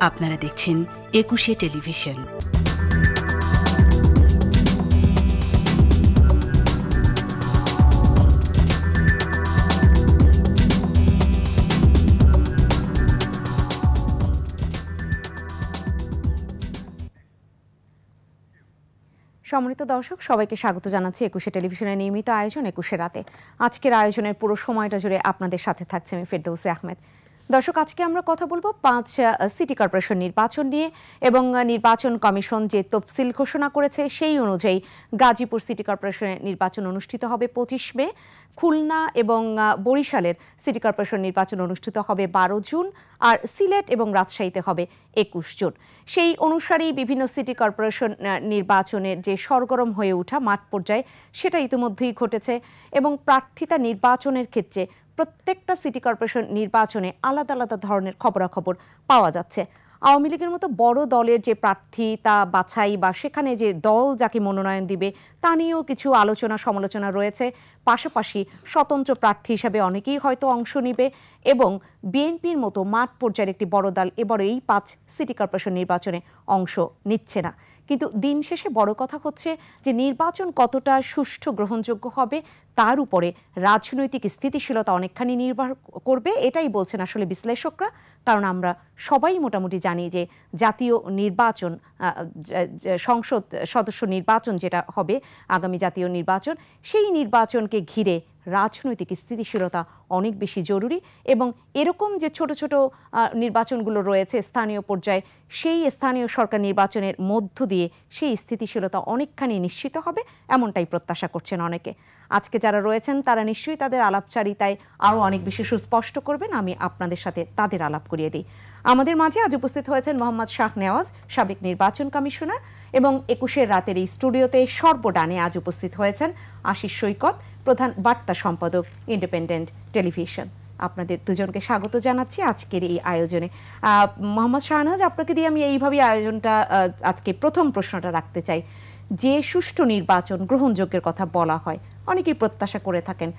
আপনারা দেখছেন একুশে টেলিভিশন। সম্মানিত দর্শক, সবাইকে স্বাগত জানাচ্ছি একুশে টেলিভিশনের নিয়মিত আয়োজন একুশে রাতে। আজকের আয়োজনের পুরো সময়টা জুড়ে আপনাদের সাথে থাকছে আমি ফেরদৌসে আহমেদ। দর্শক, আজকে আমরা কথা বলব পাঁচ সিটি কর্পোরেশন নির্বাচন নিয়ে এবং নির্বাচন কমিশন যে তফসিল ঘোষণা করেছে সেই অনুযায়ী গাজীপুর সিটি কর্পোরেশনের নির্বাচন অনুষ্ঠিত হবে পঁচিশ মে। খুলনা এবং বরিশালের সিটি কর্পোরেশন নির্বাচন অনুষ্ঠিত হবে বারো জুন আর সিলেট এবং রাজশাহীতে হবে একুশ জুন। সেই অনুসারেই বিভিন্ন সিটি কর্পোরেশন নির্বাচনের যে সরগরম হয়ে ওঠা মাঠ পর্যায়ে সেটা ইতিমধ্যেই ঘটেছে এবং প্রার্থিতা নির্বাচনের ক্ষেত্রে প্রত্যেকটা সিটি কর্পোরেশন নির্বাচনে আলাদা আলাদা ধরনের খবরাখবর পাওয়া যাচ্ছে। আওয়ামী লীগের মতো বড় দলের যে প্রার্থী তা বাছাই বা সেখানে যে দল যাকে মনোনয়ন দিবে, তা নিয়েও কিছু আলোচনা সমালোচনা রয়েছে। পাশাপাশি স্বতন্ত্র প্রার্থী হিসাবে অনেকেই হয়তো অংশ নিবে এবং বিএনপির মতো মাঠ পর্যায়ের একটি বড় দল এবার এই পাঁচ সিটি কর্পোরেশন নির্বাচনে অংশ নিচ্ছে না। কিন্তু দিন শেষে বড় কথা হচ্ছে যে নির্বাচন কতটা সুষ্ঠু গ্রহণযোগ্য হবে, তার উপরে রাজনৈতিক স্থিতিশীলতা অনেকখানি নির্ভর করবে, এটাই বলছেন আসলে বিশ্লেষকরা। কারণ আমরা সবাই মোটামুটি জানি যে জাতীয় নির্বাচন সংসদ সদস্য নির্বাচন যেটা হবে, আগামী জাতীয় নির্বাচন, সেই নির্বাচনকে ঘিরে রাজনৈতিক স্থিতিশীলতা অনেক বেশি জরুরি এবং এরকম যে ছোট ছোট নির্বাচনগুলো রয়েছে স্থানীয় পর্যায়ে, সেই স্থানীয় সরকার নির্বাচনের মধ্য দিয়ে সেই স্থিতিশীলতা অনেকখানি নিশ্চিত হবে, এমনটাই প্রত্যাশা করছেন অনেকে। আজকে যারা রয়েছেন, তারা নিশ্চয়ই তাদের আলাপচারিতায় আরও অনেক বেশি সুস্পষ্ট করবেন। আমি আপনাদের সাথে তাদের আলাপ করিয়ে দিই। আমাদের মাঝে আজ উপস্থিত হয়েছেন মোহাম্মদ শাহ নেওয়াজ, সাবেক নির্বাচন কমিশনার, এবং একুশের রাতের এই স্টুডিওতে সর্বডানে আজ উপস্থিত হয়েছেন আশিস সৈকত, প্রধান বার্তা সম্পাদক ইন্ডিপেন্ডেন্ট টেলিভিশন। আপনাদের দুজনকে স্বাগত জানাচ্ছি আজকের এই আয়োজনে। মোহাম্মদ শাহনাজ আপনাকে দিয়ে আমি এইভাবেই আয়োজনটা আজকে প্রথম প্রশ্নটা রাখতে চাই। যে সুষ্ঠু নির্বাচন গ্রহণযোগ্যের কথা বলা হয়। অনেকেই প্রত্যাশা করে থাকেন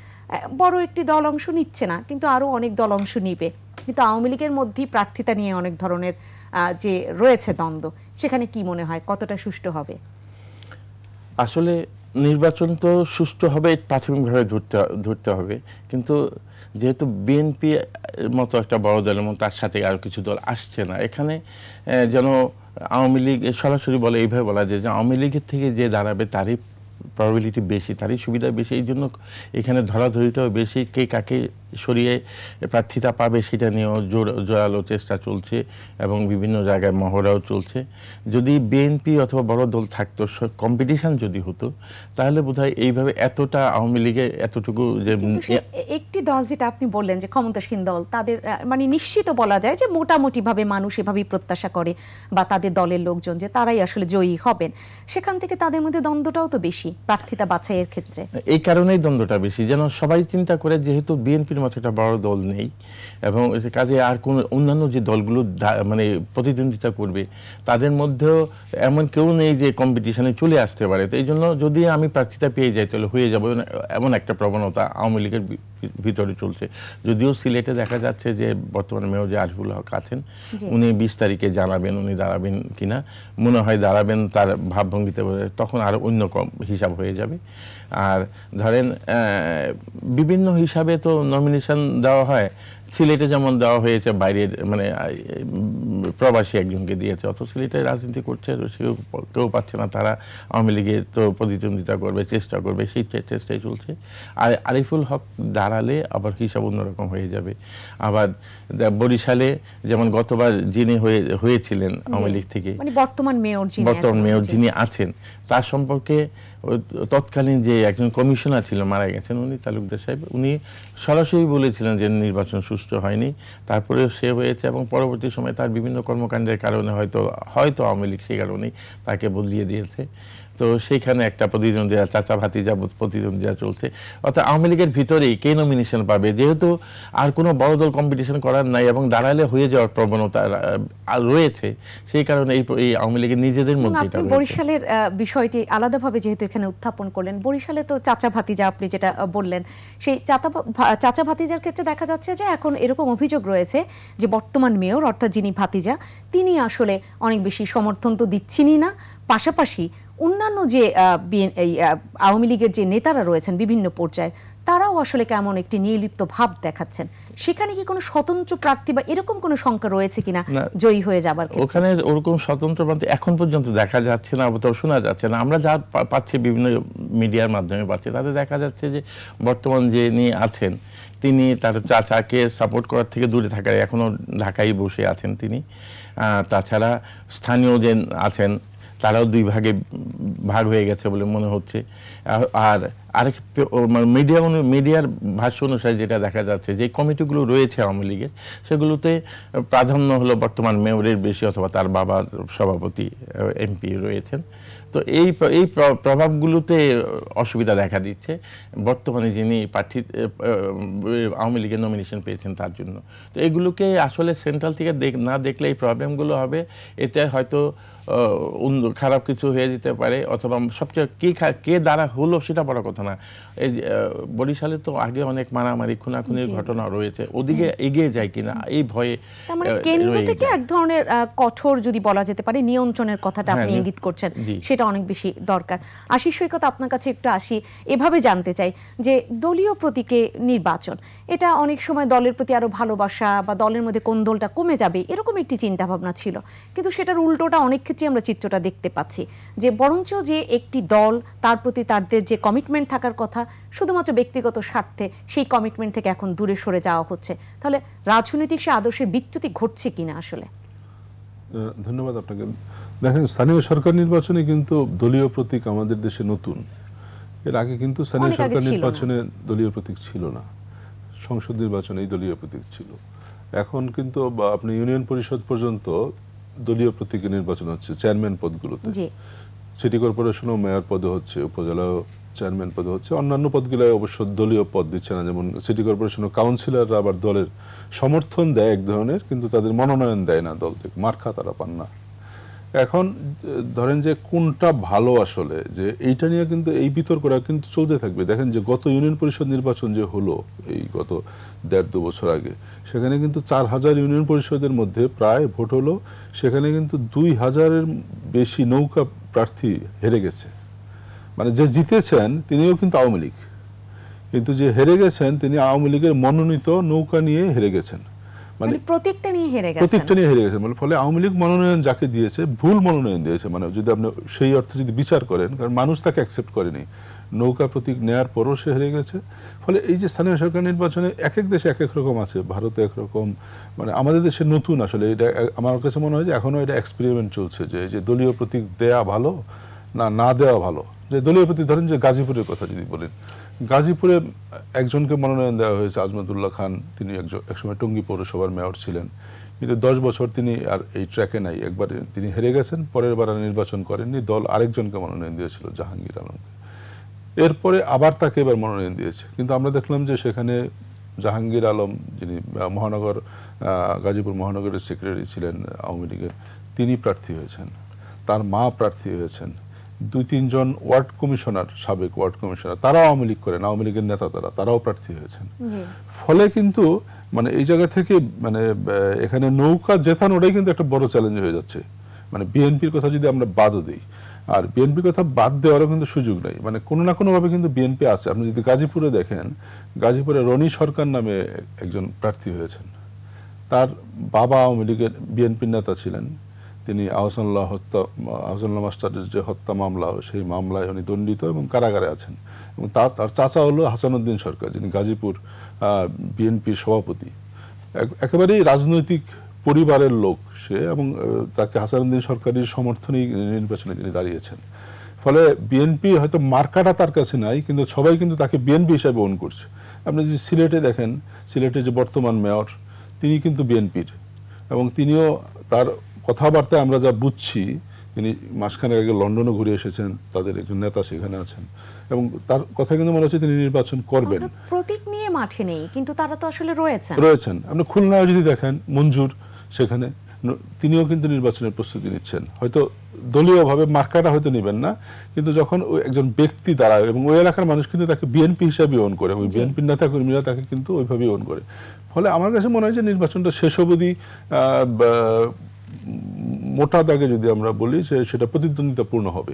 বড় একটি দল অংশ নিচ্ছে না, কিন্তু আরও অনেক দল অংশ নিবে। কিন্তু আওয়ামী লীগের মধ্যেই প্রার্থিতা নিয়ে অনেক ধরনের যে রয়েছে দ্বন্দ্ব, সেখানে কি মনে হয়, কতটা সুষ্ঠু হবে? আসলে নির্বাচন তো সুষ্ঠু হবে, প্রাথমিকভাবে ধরতে ধরতে হবে। কিন্তু যেহেতু বিএনপি মতো একটা বড় দলের মতো তার সাথে আর কিছু দল আসছে না, এখানে যেন আওয়ামী লীগ সরাসরি বলে, এইভাবে বলা যায় যে আওয়ামী লীগের থেকে যে দাঁড়াবে তারই প্রবাবিলিটি বেশি, তারই সুবিধা বেশি এই জন্য এখানে ধরাধরিটাও বেশি, কে কাকে সরিয়ে প্রার্থিতা পাবে সেটা নিয়েও জোর জোরালো চেষ্টা চলছে এবং বিভিন্ন জায়গায় মহড়াও চলছে। যদি বিএনপি অথবা বড় দল থাকতো কম্পিটিশন যদি হতো তাহলে বোধহয় এইভাবে এতটা আওয়ামী লীগে এতটুকু যে একটি দল যেটা আপনি বললেন যে ক্ষমতাসীন দল তাদের মানে নিশ্চিত বলা যায় যে মোটামুটিভাবে মানুষ এভাবেই প্রত্যাশা করে বা তাদের দলের লোকজন যে তারাই আসলে জয়ী হবেন। সেখান থেকে তাদের মধ্যে দ্বন্দ্বটাও তো বেশি প্রার্থিতা বাছাইয়ের ক্ষেত্রে। এই কারণেই দ্বন্দ্বটা বেশি। যেন সবাই চিন্তা করে যেহেতু বিএনপির মতো একটা বড় দল নেই এবং কাজে আর কোন অন্যান্য যে দলগুলো মানে প্রতিদ্বন্দ্বিতা করবে তাদের মধ্যেও এমন কেউ নেই যে কম্পিটিশনে চলে আসতে পারে। তো এই জন্য যদি আমি প্রার্থিতা পেয়ে যাই তাহলে হয়ে যাব এমন একটা প্রবণতা আওয়ামী লীগের ভিতরে চলছে। যদিও সিলেটে দেখা যাচ্ছে যে বর্তমানে মেয়র যে আরিফুল হক আছেন উনি বিশ তারিখে জানাবেন উনি দাঁড়াবেন কিনা মনে হয় দাঁড়াবেন তার ভাবভঙ্গিতে তখন আরও অন্য কম হিসাব হয়ে যাবে। আর ধরেন বিভিন্ন হিসাবে তো নমিনেশন দেওয়া হয়। সিলেটে যেমন দেওয়া হয়েছে বাইরের মানে প্রবাসী একজনকে দিয়েছে অত সিলেটে রাজনীতি করছে সেও কেউ পাচ্ছে না। তারা আওয়ামী লীগে তো প্রতিদ্বন্দ্বিতা করবে চেষ্টা করবে সেই চেষ্টাই চলছে। আর আরিফুল হক দাঁড়ালে আবার হিসাব অন্যরকম হয়ে যাবে। আবার বরিশালে যেমন গতবার যিনি হয়ে হয়েছিলেন আওয়ামী লীগ থেকে মানে বর্তমান মেয়র বর্তমান মেয়র যিনি আছেন তার সম্পর্কে তৎকালীন যে একজন কমিশনার ছিল, মারা গেছেন উনি, তালুকদার সাহেব। উনি সরাসরি বলেছিলেন যে নির্বাচন সুষ্ঠু হয়নি। তারপরে সে হয়েছে এবং পরবর্তী সময় তার বিভিন্ন কর্মকাণ্ডের কারণে হয়তো হয়তো আওয়ামী লীগ সে কারণেই তাকে বদলিয়ে দিয়েছে। তো সেইখানে একটা প্রতিদ্বন্দ্বিতা চাচা ভাতিজা প্রতিদ্বন্দ্বিতা চলছে। অর্থাৎ আওয়ামী লীগের ভিতরেই কে নমিনেশন পাবে? যেহেতু আর কোনো বড় দল কম্পিটিশন করার নাই এবং দাঁড়ালে হয়ে যাওয়ার প্রবণতা রয়েছে সেই কারণে এই এই আওয়ামী লীগের নিজেদের মধ্যে বরিশালের বিষয়টি আলাদাভাবে যেহেতু এখানে উত্থাপন করলেন বরিশালে তো চাচা ভাতিজা আপনি যেটা বললেন সেই চাচা ভাতিজার ক্ষেত্রে দেখা যাচ্ছে যে এখন এখন এরকম অভিযোগ রয়েছে যে বর্তমান মেয়র অর্থাৎ যিনি ভাতিজা তিনি আসলে অনেক বেশি সমর্থন তো দিচ্ছেনই না। পাশাপাশি অন্যান্য যে এই, আওয়ামী লীগের যে নেতারা রয়েছেন বিভিন্ন পর্যায়ে তারাও আসলে কেমন একটি নির্লিপ্ত ভাব দেখাচ্ছেন? সেখানে কি কোনো স্বতন্ত্র প্রার্থী বা এরকম কোনো সংখ্যা রয়েছে কিনা। জয়ী হয়ে যাবার ওখানে ওরকম স্বতন্ত্র প্রান্তে এখন পর্যন্ত দেখা যাচ্ছে না অথবা শোনা যাচ্ছে না। আমরা যা পাচ্ছি বিভিন্ন মিডিয়ার মাধ্যমে পাচ্ছি তাতে দেখা যাচ্ছে যে বর্তমান যে নিয়ে আছেন তিনি তার চাচাকে সাপোর্ট করার থেকে দূরে থাকার এখনও ঢাকায় বসে আছেন তিনি। তাছাড়া স্থানীয় যে আছেন তারাও দুই ভাগে ভাগ হয়ে গেছে বলে মনে হচ্ছে। আর- আর আরেক মিডিয়া মিডিয়ার ভাষ্য অনুসারে যেটা দেখা যাচ্ছে যে, কমিটিগুলো রয়েছে আওয়ামী লীগের, সেগুলোতে প্রাধান্য হলো বর্তমান মেয়রের বেশি অথবা তার বাবা সভাপতি এমপি রয়েছেন। তো এই এই প্র- প্রভাবগুলোতে অসুবিধা দেখা দিচ্ছে। বর্তমানে যিনি প্রার্থী আওয়ামী লীগের নমিনেশন পেয়েছেন তার জন্য। তো এগুলোকে আসলে সেন্ট্রাল থেকে না দেখলে এই প্রবলেমগুলো হবে। এতে হয়তো খারাপ কিছু হয়ে যেতে পারে অথবা সবচেয়ে কে কে দ্বারা হলো সেটা বড় কথা না। এই বরিশালে তো আগে অনেক মারামারি খুনাখুনির ঘটনা রয়েছে ওদিকে এগিয়ে যায় কিনা এই ভয়ে মানে কেন্দ্র থেকে এক ধরনের কঠোর যদি বলা যেতে পারে নিয়ন্ত্রণের কথাটা হ্যাঁ, আপনি ইঙ্গিত করছেন সেটা অনেক বেশি দরকার। আশিস সৈকত আপনার কাছে একটু আসি এভাবে জানতে চাই যে দলীয় প্রতীকে নির্বাচন এটা অনেক সময় দলের প্রতি আরও ভালোবাসা বা দলের মধ্যে কোন দলটা কমে যাবে এরকম একটি চিন্তা ভাবনা ছিল। কিন্তু সেটার উল্টোটা অনেক ক্ষেত্রে আমরা চিত্রটা দেখতে পাচ্ছি। যে বরঞ্চ যে একটি দল তার প্রতি তাদের যে কমিটমেন্ট থাকার কথা শুধুমাত্র ব্যক্তিগত স্বার্থে সেই কমিটমেন্ট থেকে এখন দূরে সরে যাওয়া হচ্ছে। তাহলে রাজনৈতিক সে আদর্শের বিচ্যুতি ঘটছে কিনা আসলে? ধন্যবাদ আপনাকে। দেখেন স্থানীয় সরকার নির্বাচনে কিন্তু দলীয় প্রতীক আমাদের দেশে নতুন। এর আগে কিন্তু স্থানীয় সরকার নির্বাচনে দলীয় প্রতীক ছিল না। সংসদ নির্বাচনে এই দলীয় প্রতীক ছিল। এখন কিন্তু আপনি ইউনিয়ন পরিষদ পর্যন্ত দলীয় প্রতীকে নির্বাচন হচ্ছে চেয়ারম্যান পদগুলোতে। সিটি কর্পোরেশন ও মেয়র পদে হচ্ছে উপজেলা চেয়ারম্যান পদে হচ্ছে। অন্যান্য পদগুলো অবশ্য দলীয় পদ দিচ্ছে না যেমন সিটি কর্পোরেশন ও কাউন্সিলররা আবার দলের সমর্থন দেয় এক ধরনের কিন্তু তাদের মনোনয়ন দেয় না দল থেকে মার্কা তারা পান না। এখন ধরেন যে কোনটা ভালো আসলে, যে এইটা নিয়ে কিন্তু এই বিতর্কটা কিন্তু চলতে থাকবে। দেখেন যে গত ইউনিয়ন পরিষদ নির্বাচন যে হলো, এই গত দেড় দু বছর আগে, সেখানে কিন্তু চার হাজার ইউনিয়ন পরিষদের মধ্যে প্রায় ভোট হলো, সেখানে কিন্তু দুই হাজারের বেশি নৌকা প্রার্থী হেরে গেছে। মানে যে জিতেছেন, তিনিও কিন্তু আওয়ামী লীগ। কিন্তু যে হেরে গেছেন, তিনি আওয়ামী লীগের মনোনীত নৌকা নিয়ে হেরে গেছেন। মানে মানে প্রতীকটা নিয়ে হেরে প্রতীকটা নিয়ে হেরে গেছেন। মানে ফলে আওয়ামী লীগ মনোনয়ন যাকে দিয়েছে ভুল মনোনয়ন দিয়েছে মানে যদি আপনি সেই অর্থে যদি বিচার করেন কারণ মানুষ তাকে অ্যাকসেপ্ট করেনি। নৌকা প্রতীক নেয়ার পরও সে হেরে গেছে। ফলে এই যে স্থানীয় সরকার নির্বাচনে এক এক দেশে এক এক রকম আছে। ভারতে একরকম মানে আমাদের দেশে নতুন আসলে এটা আমার কাছে মনে হয় যে এখনও এটা এক্সপেরিমেন্ট চলছে যে যে দলীয় প্রতীক দেয়া ভালো না না দেওয়া ভালো। যে দলীয় প্রতীক ধরেন যে গাজীপুরের কথা যদি বলেন। গাজীপুরে একজনকে মনোনয়ন দেওয়া হয়েছে আজমতুল্লাহ খান। তিনি একজন, একসময় টঙ্গী পৌরসভার মেয়র ছিলেন। কিন্তু দশ বছর তিনি আর এই ট্র্যাকে নাই। একবার তিনি হেরে গেছেন, পরের বার আর নির্বাচন করেননি। দল আরেকজনকে মনোনয়ন দিয়েছিল, জাহাঙ্গীর আলমকে। এরপরে আবার তাকে এবার মনোনয়ন দিয়েছে। কিন্তু আমরা দেখলাম যে সেখানে জাহাঙ্গীর আলম, যিনি মহানগর গাজীপুর মহানগরের সেক্রেটারি ছিলেন, আওয়ামী লীগের, তিনি প্রার্থী হয়েছেন। তার মা প্রার্থী হয়েছেন। দুই তিনজন ওয়ার্ড কমিশনার সাবেক ওয়ার্ড কমিশনার তারাও আওয়ামী লীগ করেন আওয়ামী লীগের নেতা তারা তারাও প্রার্থী হয়েছেন। ফলে কিন্তু মানে এই জায়গা থেকে মানে এখানে নৌকা জেতানোটাই কিন্তু একটা বড় চ্যালেঞ্জ হয়ে যাচ্ছে। মানে বিএনপির কথা যদি আমরা বাদও দিই আর বিএনপির কথা বাদ দেওয়ারও কিন্তু সুযোগ নেই। মানে কোনো না কোনোভাবে কিন্তু বিএনপি আছে। আপনি যদি গাজীপুরে দেখেন গাজীপুরে রনি সরকার নামে একজন প্রার্থী হয়েছেন। তার বাবা আওয়ামী লীগের বিএনপির নেতা ছিলেন। তিনি আহসানুল্লাহ হত্যা, আহসানুল্লাহ মাস্টারের যে হত্যা মামলা, সেই মামলায় উনি দণ্ডিত এবং কারাগারে আছেন। এবং তার চাচা হলো হাসানুদ্দিন সরকার, যিনি গাজীপুর বিএনপির সভাপতি। এক- একেবারেই রাজনৈতিক পরিবারের লোক সে এবং তাকে হাসানুদ্দিন সরকারের সমর্থনেই নির্বাচনে তিনি দাঁড়িয়েছেন। ফলে বিএনপি হয়তো মার্কাটা তার কাছে নাই, কিন্তু সবাই কিন্তু তাকে বিএনপি হিসাবে ওন করছে। আপনি যে সিলেটে দেখেন সিলেটে যে বর্তমান মেয়র, তিনি কিন্তু বিএনপির এবং তিনিও তার কথাবার্তায় আমরা যা বুঝছি তিনি মাসখানেক আগে লন্ডনে ঘুরে এসেছেন তাদের একজন নেতা সেখানে আছেন। এবং তার কথা কিন্তু মনে হচ্ছে তিনি নির্বাচন করবেন। প্রতীক নিয়ে মাঠে নেই কিন্তু তারা তো আসলে রয়েছেন। রয়েছেন। আপনি খুলনায় যদি দেখেন মঞ্জুর সেখানে তিনিও কিন্তু নির্বাচনের প্রস্তুতি নিচ্ছেন। হয়তো দলীয়ভাবে মার্কাটা হয়তো নেবেন না কিন্তু যখন ওই একজন ব্যক্তি দাঁড়ায় এবং ওই এলাকার মানুষ কিন্তু তাকে বিএনপি হিসাবে ওন করে ওই বিএনপির নেতা কর্মীরা তাকে কিন্তু ওইভাবেই ওন করে। ফলে আমার কাছে মনে হয় যে নির্বাচনটা শেষ অবধি মোটা দাগে যদি আমরা বলি যে সেটা প্রতিদ্বন্দ্বিতাপূর্ণ হবে।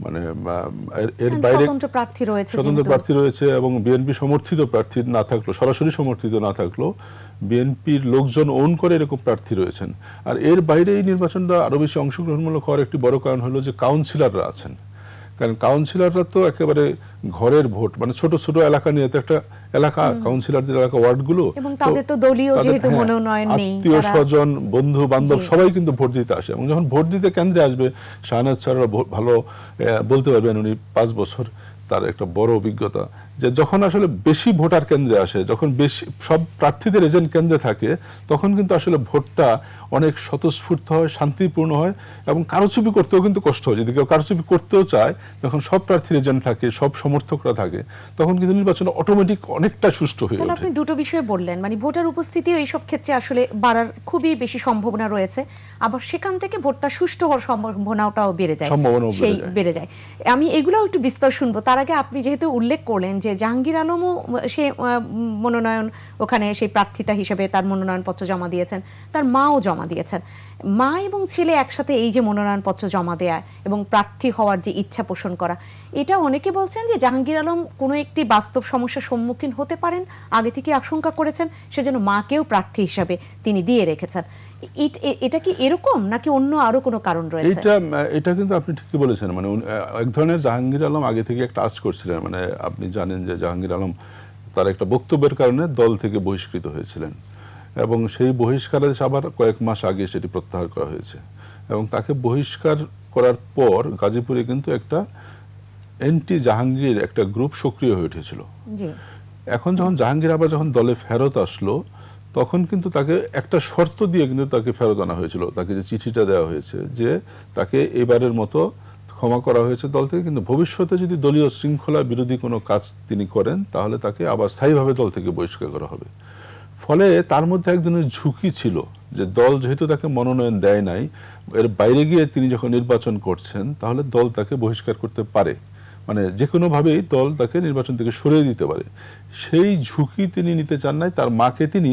মানে এর- এর বাইরে স্বতন্ত্র প্রার্থী রয়েছে স্বতন্ত্র প্রার্থী রয়েছে এবং বিএনপি সমর্থিত প্রার্থী না থাকল সরাসরি সমর্থিত না থাকল বিএনপির লোকজন ওন করে এরকম প্রার্থী রয়েছেন। আর এর বাইরে এই নির্বাচনটা আরও বেশি অংশগ্রহণমূলক হওয়ার একটি বড় কারণ হলো যে কাউন্সিলাররা আছেন। কারণ কাউন্সিলররা তো একেবারে ঘরের ভোট মানে ছোট ছোট এলাকা নিয়ে তো একটা এলাকা কাউন্সিলরদের এলাকা ওয়ার্ডগুলো এবং তাদের তো দলীয় যেহেতু হ্যাঁ, মনোনয়ন নেই, আত্মীয় স্বজন বন্ধু বান্ধব সবাই কিন্তু ভোট দিতে আসে। এবং যখন ভোট দিতে কেন্দ্রে আসবে শাহনাজ স্যাররা ভালো আহ, বলতে পারবেন উনি পাঁচ বছর তার একটা বড় অভিজ্ঞতা। যে যখন আসলে বেশি ভোটার কেন্দ্রে আসে যখন বেশি সব প্রার্থীদের এজেন্ট কেন্দ্রে থাকে তখন কিন্তু আসলে ভোটটা অনেক স্বতঃস্ফূর্ত হয় শান্তিপূর্ণ হয় এবং কারচুপি করতেও কিন্তু কষ্ট হয়। যদি কেউ কারচুপি করতেও চায় যখন সব প্রার্থীর এজেন্ট থাকে সব সমর্থকরা থাকে তখন কিন্তু নির্বাচন অটোমেটিক অনেকটা সুষ্ঠু হয়ে ওঠে। আপনি দুটো বিষয় বললেন মানে ভোটার উপস্থিতিও এইসব ক্ষেত্রে আসলে বাড়ার খুবই বেশি সম্ভাবনা রয়েছে। আবার সেখান থেকে ভোটটা সুষ্ঠু হওয়ার সম্ভাবনাটাও বেড়ে যায়। সম্ভাবনাও বেড়ে যায়। আমি এগুলো একটু বিস্তর শুনব। তার আগে আপনি যেহেতু উল্লেখ করলেন যে জাহাঙ্গীর আলমও সে মনোনয়ন ওখানে সেই প্রার্থিতা হিসেবে তার মনোনয়নপত্র জমা দিয়েছেন, তার মাও জমা দিয়েছেন। মা এবং ছেলে একসাথে এই যে মনোনয়নপত্র জমা দেয়া এবং প্রার্থী হওয়ার যে ইচ্ছা পোষণ করা, এটা অনেকে বলছেন যে জাহাঙ্গীর আলম কোনো একটি বাস্তব সমস্যার সম্মুখীন হতে পারেন, আগে থেকে আশঙ্কা করেছেন সেজন্য মাকেও প্রার্থী হিসাবে তিনি দিয়ে রেখেছেন। এটা কি এরকম নাকি অন্য আরও কোনো কারণ রয়েছে? এটা এটা কিন্তু আপনি ঠিকই বলেছেন। মানে এক ধরনের জাহাঙ্গীর আলম আগে থেকে একটা আজ করছিলেন। মানে আপনি জানেন যে জাহাঙ্গীর আলম তার একটা বক্তব্যের কারণে দল থেকে বহিষ্কৃত হয়েছিলেন। এবং সেই বহিষ্কারাদেশ আবার কয়েক মাস আগে সেটি প্রত্যাহার করা হয়েছে। এবং তাকে বহিষ্কার করার পর গাজীপুরে কিন্তু একটা এন্টি জাহাঙ্গীর একটা গ্রুপ সক্রিয় হয়ে উঠেছিল। এখন যখন জাহাঙ্গীর আবার যখন দলে ফেরত আসলো তখন কিন্তু তাকে একটা শর্ত দিয়ে কিন্তু তাকে ফেরত আনা হয়েছিল। তাকে যে চিঠিটা দেওয়া হয়েছে যে তাকে এবারের মতো ক্ষমা করা হয়েছে দল থেকে, কিন্তু ভবিষ্যতে যদি দলীয় শৃঙ্খলা বিরোধী কোনো কাজ তিনি করেন, তাহলে তাকে আবার স্থায়ীভাবে দল থেকে বহিষ্কার করা হবে। ফলে তার মধ্যে এক ধরনের ঝুঁকি ছিল যে দল যেহেতু তাকে মনোনয়ন দেয় নাই, এর বাইরে গিয়ে তিনি যখন নির্বাচন করছেন, তাহলে দল তাকে বহিষ্কার করতে পারে। মানে যে কোনোভাবেই দল তাকে নির্বাচন থেকে সরিয়ে দিতে পারে। সেই ঝুঁকি তিনি নিতে চান নাই, তার মাকে তিনি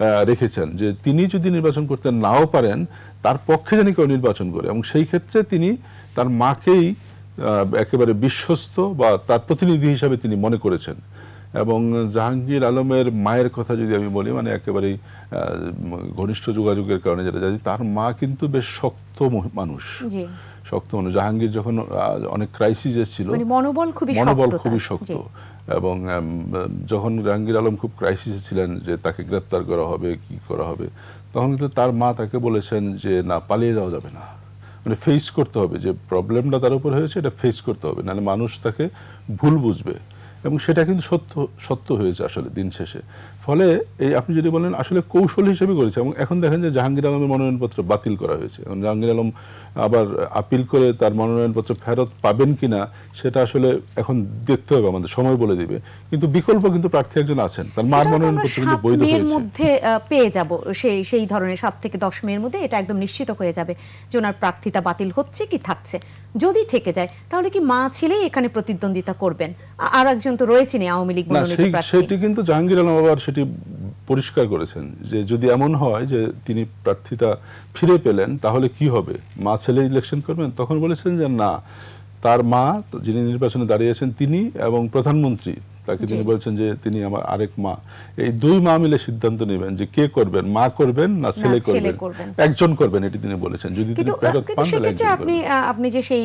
রেখেছেন যে তিনি যদি নির্বাচন করতে নাও পারেন, তার পক্ষে যেন কেউ নির্বাচন করে। এবং সেই ক্ষেত্রে তিনি তার মাকেই একেবারে বিশ্বস্ত বা তার প্রতিনিধি হিসাবে তিনি মনে করেছেন। এবং জাহাঙ্গীর আলমের মায়ের কথা যদি আমি বলি মানে একেবারেই ঘনিষ্ঠ যোগাযোগের কারণে যেটা জানি, তার মা কিন্তু বেশ শক্ত মানুষ। শক্ত মানুষ জাহাঙ্গীর যখন অনেক ক্রাইসিস ছিল মানে মনোবল খুবই মনোবল শক্ত খুবই শক্ত। এবং যখন জাহাঙ্গীর আলম খুব ক্রাইসিসে ছিলেন যে তাকে গ্রেপ্তার করা হবে কি করা হবে তখন কিন্তু তার মা তাকে বলেছেন যে না পালিয়ে যাওয়া যাবে না। মানে ফেস করতে হবে। যে প্রবলেমটা তার উপর হয়েছে এটা ফেস করতে হবে। নাহলে মানুষ তাকে ভুল বুঝবে। এবং সেটা কিন্তু সত্য সত্য হয়েছে আসলে দিন শেষে। ফলে এই আপনি যদি বলেন আসলে কৌশল হিসেবে করেছে এবং এখন দেখেন যে জাহাঙ্গীর আলমের মনোনয়নপত্র বাতিল করা হয়েছে। এখন জাহাঙ্গীর আলম আবার আপিল করে তার মনোনয়নপত্র ফেরত পাবেন কিনা সেটা আসলে এখন দেখতে হবে আমাদের সময় বলে দিবে। কিন্তু বিকল্প কিন্তু প্রার্থী একজন আছেন তার মার মনোনয়নপত্র কিন্তু বৈধ হয়েছে। মধ্যে পেয়ে যাব সেই সেই ধরনের সাত থেকে দশ মেয়ের মধ্যে এটা একদম নিশ্চিত হয়ে যাবে যে ওনার প্রার্থিতা বাতিল হচ্ছে কি থাকছে। যদি থেকে যায় তাহলে কি মা ছেলেই এখানে প্রতিদ্বন্দ্বিতা করবেন? আর একজন তো রয়েছেনই আওয়ামী লীগ না মনোনীত প্রার্থী। সেটি কিন্তু জাহাঙ্গীর আলম আবার সেটি পরিষ্কার করেছেন যে যদি এমন হয় যে তিনি প্রার্থিতা ফিরে পেলেন, তাহলে কি হবে? মা ছেলে ইলেকশন করবেন? তখন বলেছেন যে না, তার মা যিনি নির্বাচনে দাঁড়িয়েছেন তিনি এবং প্রধানমন্ত্রী তাকে তিনি বলছেন যে তিনি আমার আরেক মা। এই দুই মা মিলে সিদ্ধান্ত নেবেন যে কে করবেন মা করবেন না ছেলে করবেন। একজন করবেন এটি তিনি বলেছেন। যদি তিনি ফেরত পান তাহলে আপনি আপনি যে সেই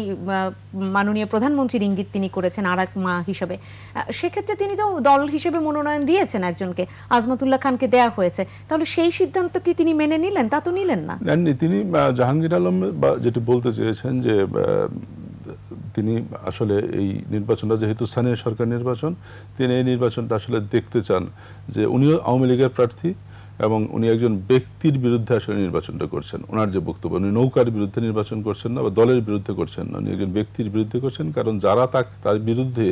মাননীয় প্রধানমন্ত্রীর ইঙ্গিত তিনি করেছেন আর এক মা হিসেবে সেক্ষেত্রে তিনি তো দল হিসেবে মনোনয়ন দিয়েছেন একজনকে আজমাতুল্লাহ খানকে দেয়া হয়েছে। তাহলে সেই সিদ্ধান্ত কি তিনি মেনে নিলেন? তা তো নিলেন না। নেননি। তিনি জাহাঙ্গীর আলম বা যেটি বলতে চেয়েছেন যে তিনি আসলে এই নির্বাচনটা, যেহেতু স্থানীয় সরকার নির্বাচন, তিনি এই নির্বাচনটা আসলে দেখতে চান যে উনিও আওয়ামী লীগের প্রার্থী এবং উনি একজন ব্যক্তির বিরুদ্ধে আসলে নির্বাচনটা করছেন। ওনার যে বক্তব্য, উনি নৌকার বিরুদ্ধে নির্বাচন করছেন না বা দলের বিরুদ্ধে করছেন না, উনি একজন ব্যক্তির বিরুদ্ধে করছেন। কারণ যারা তার বিরুদ্ধে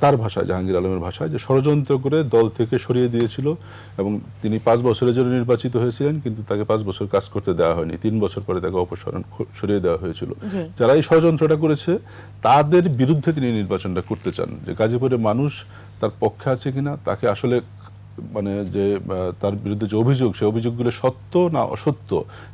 তার ভাষা জাহাঙ্গীর আলমের ভাষায় যে ষড়যন্ত্র করে দল থেকে সরিয়ে দিয়েছিল এবং তিনি পাঁচ বছরের জন্য নির্বাচিত হয়েছিলেন কিন্তু তাকে পাঁচ বছর কাজ করতে দেওয়া হয়নি। তিন বছর পরে তাকে অপসারণ সরিয়ে দেওয়া হয়েছিল। যারা এই ষড়যন্ত্রটা করেছে তাদের বিরুদ্ধে তিনি নির্বাচনটা করতে চান। যে গাজীপুরের মানুষ তার পক্ষে আছে কিনা তাকে আসলে মানে যে তার বিরুদ্ধে যে অভিযোগ সেই অভিযোগগুলো সত্য না অসত্য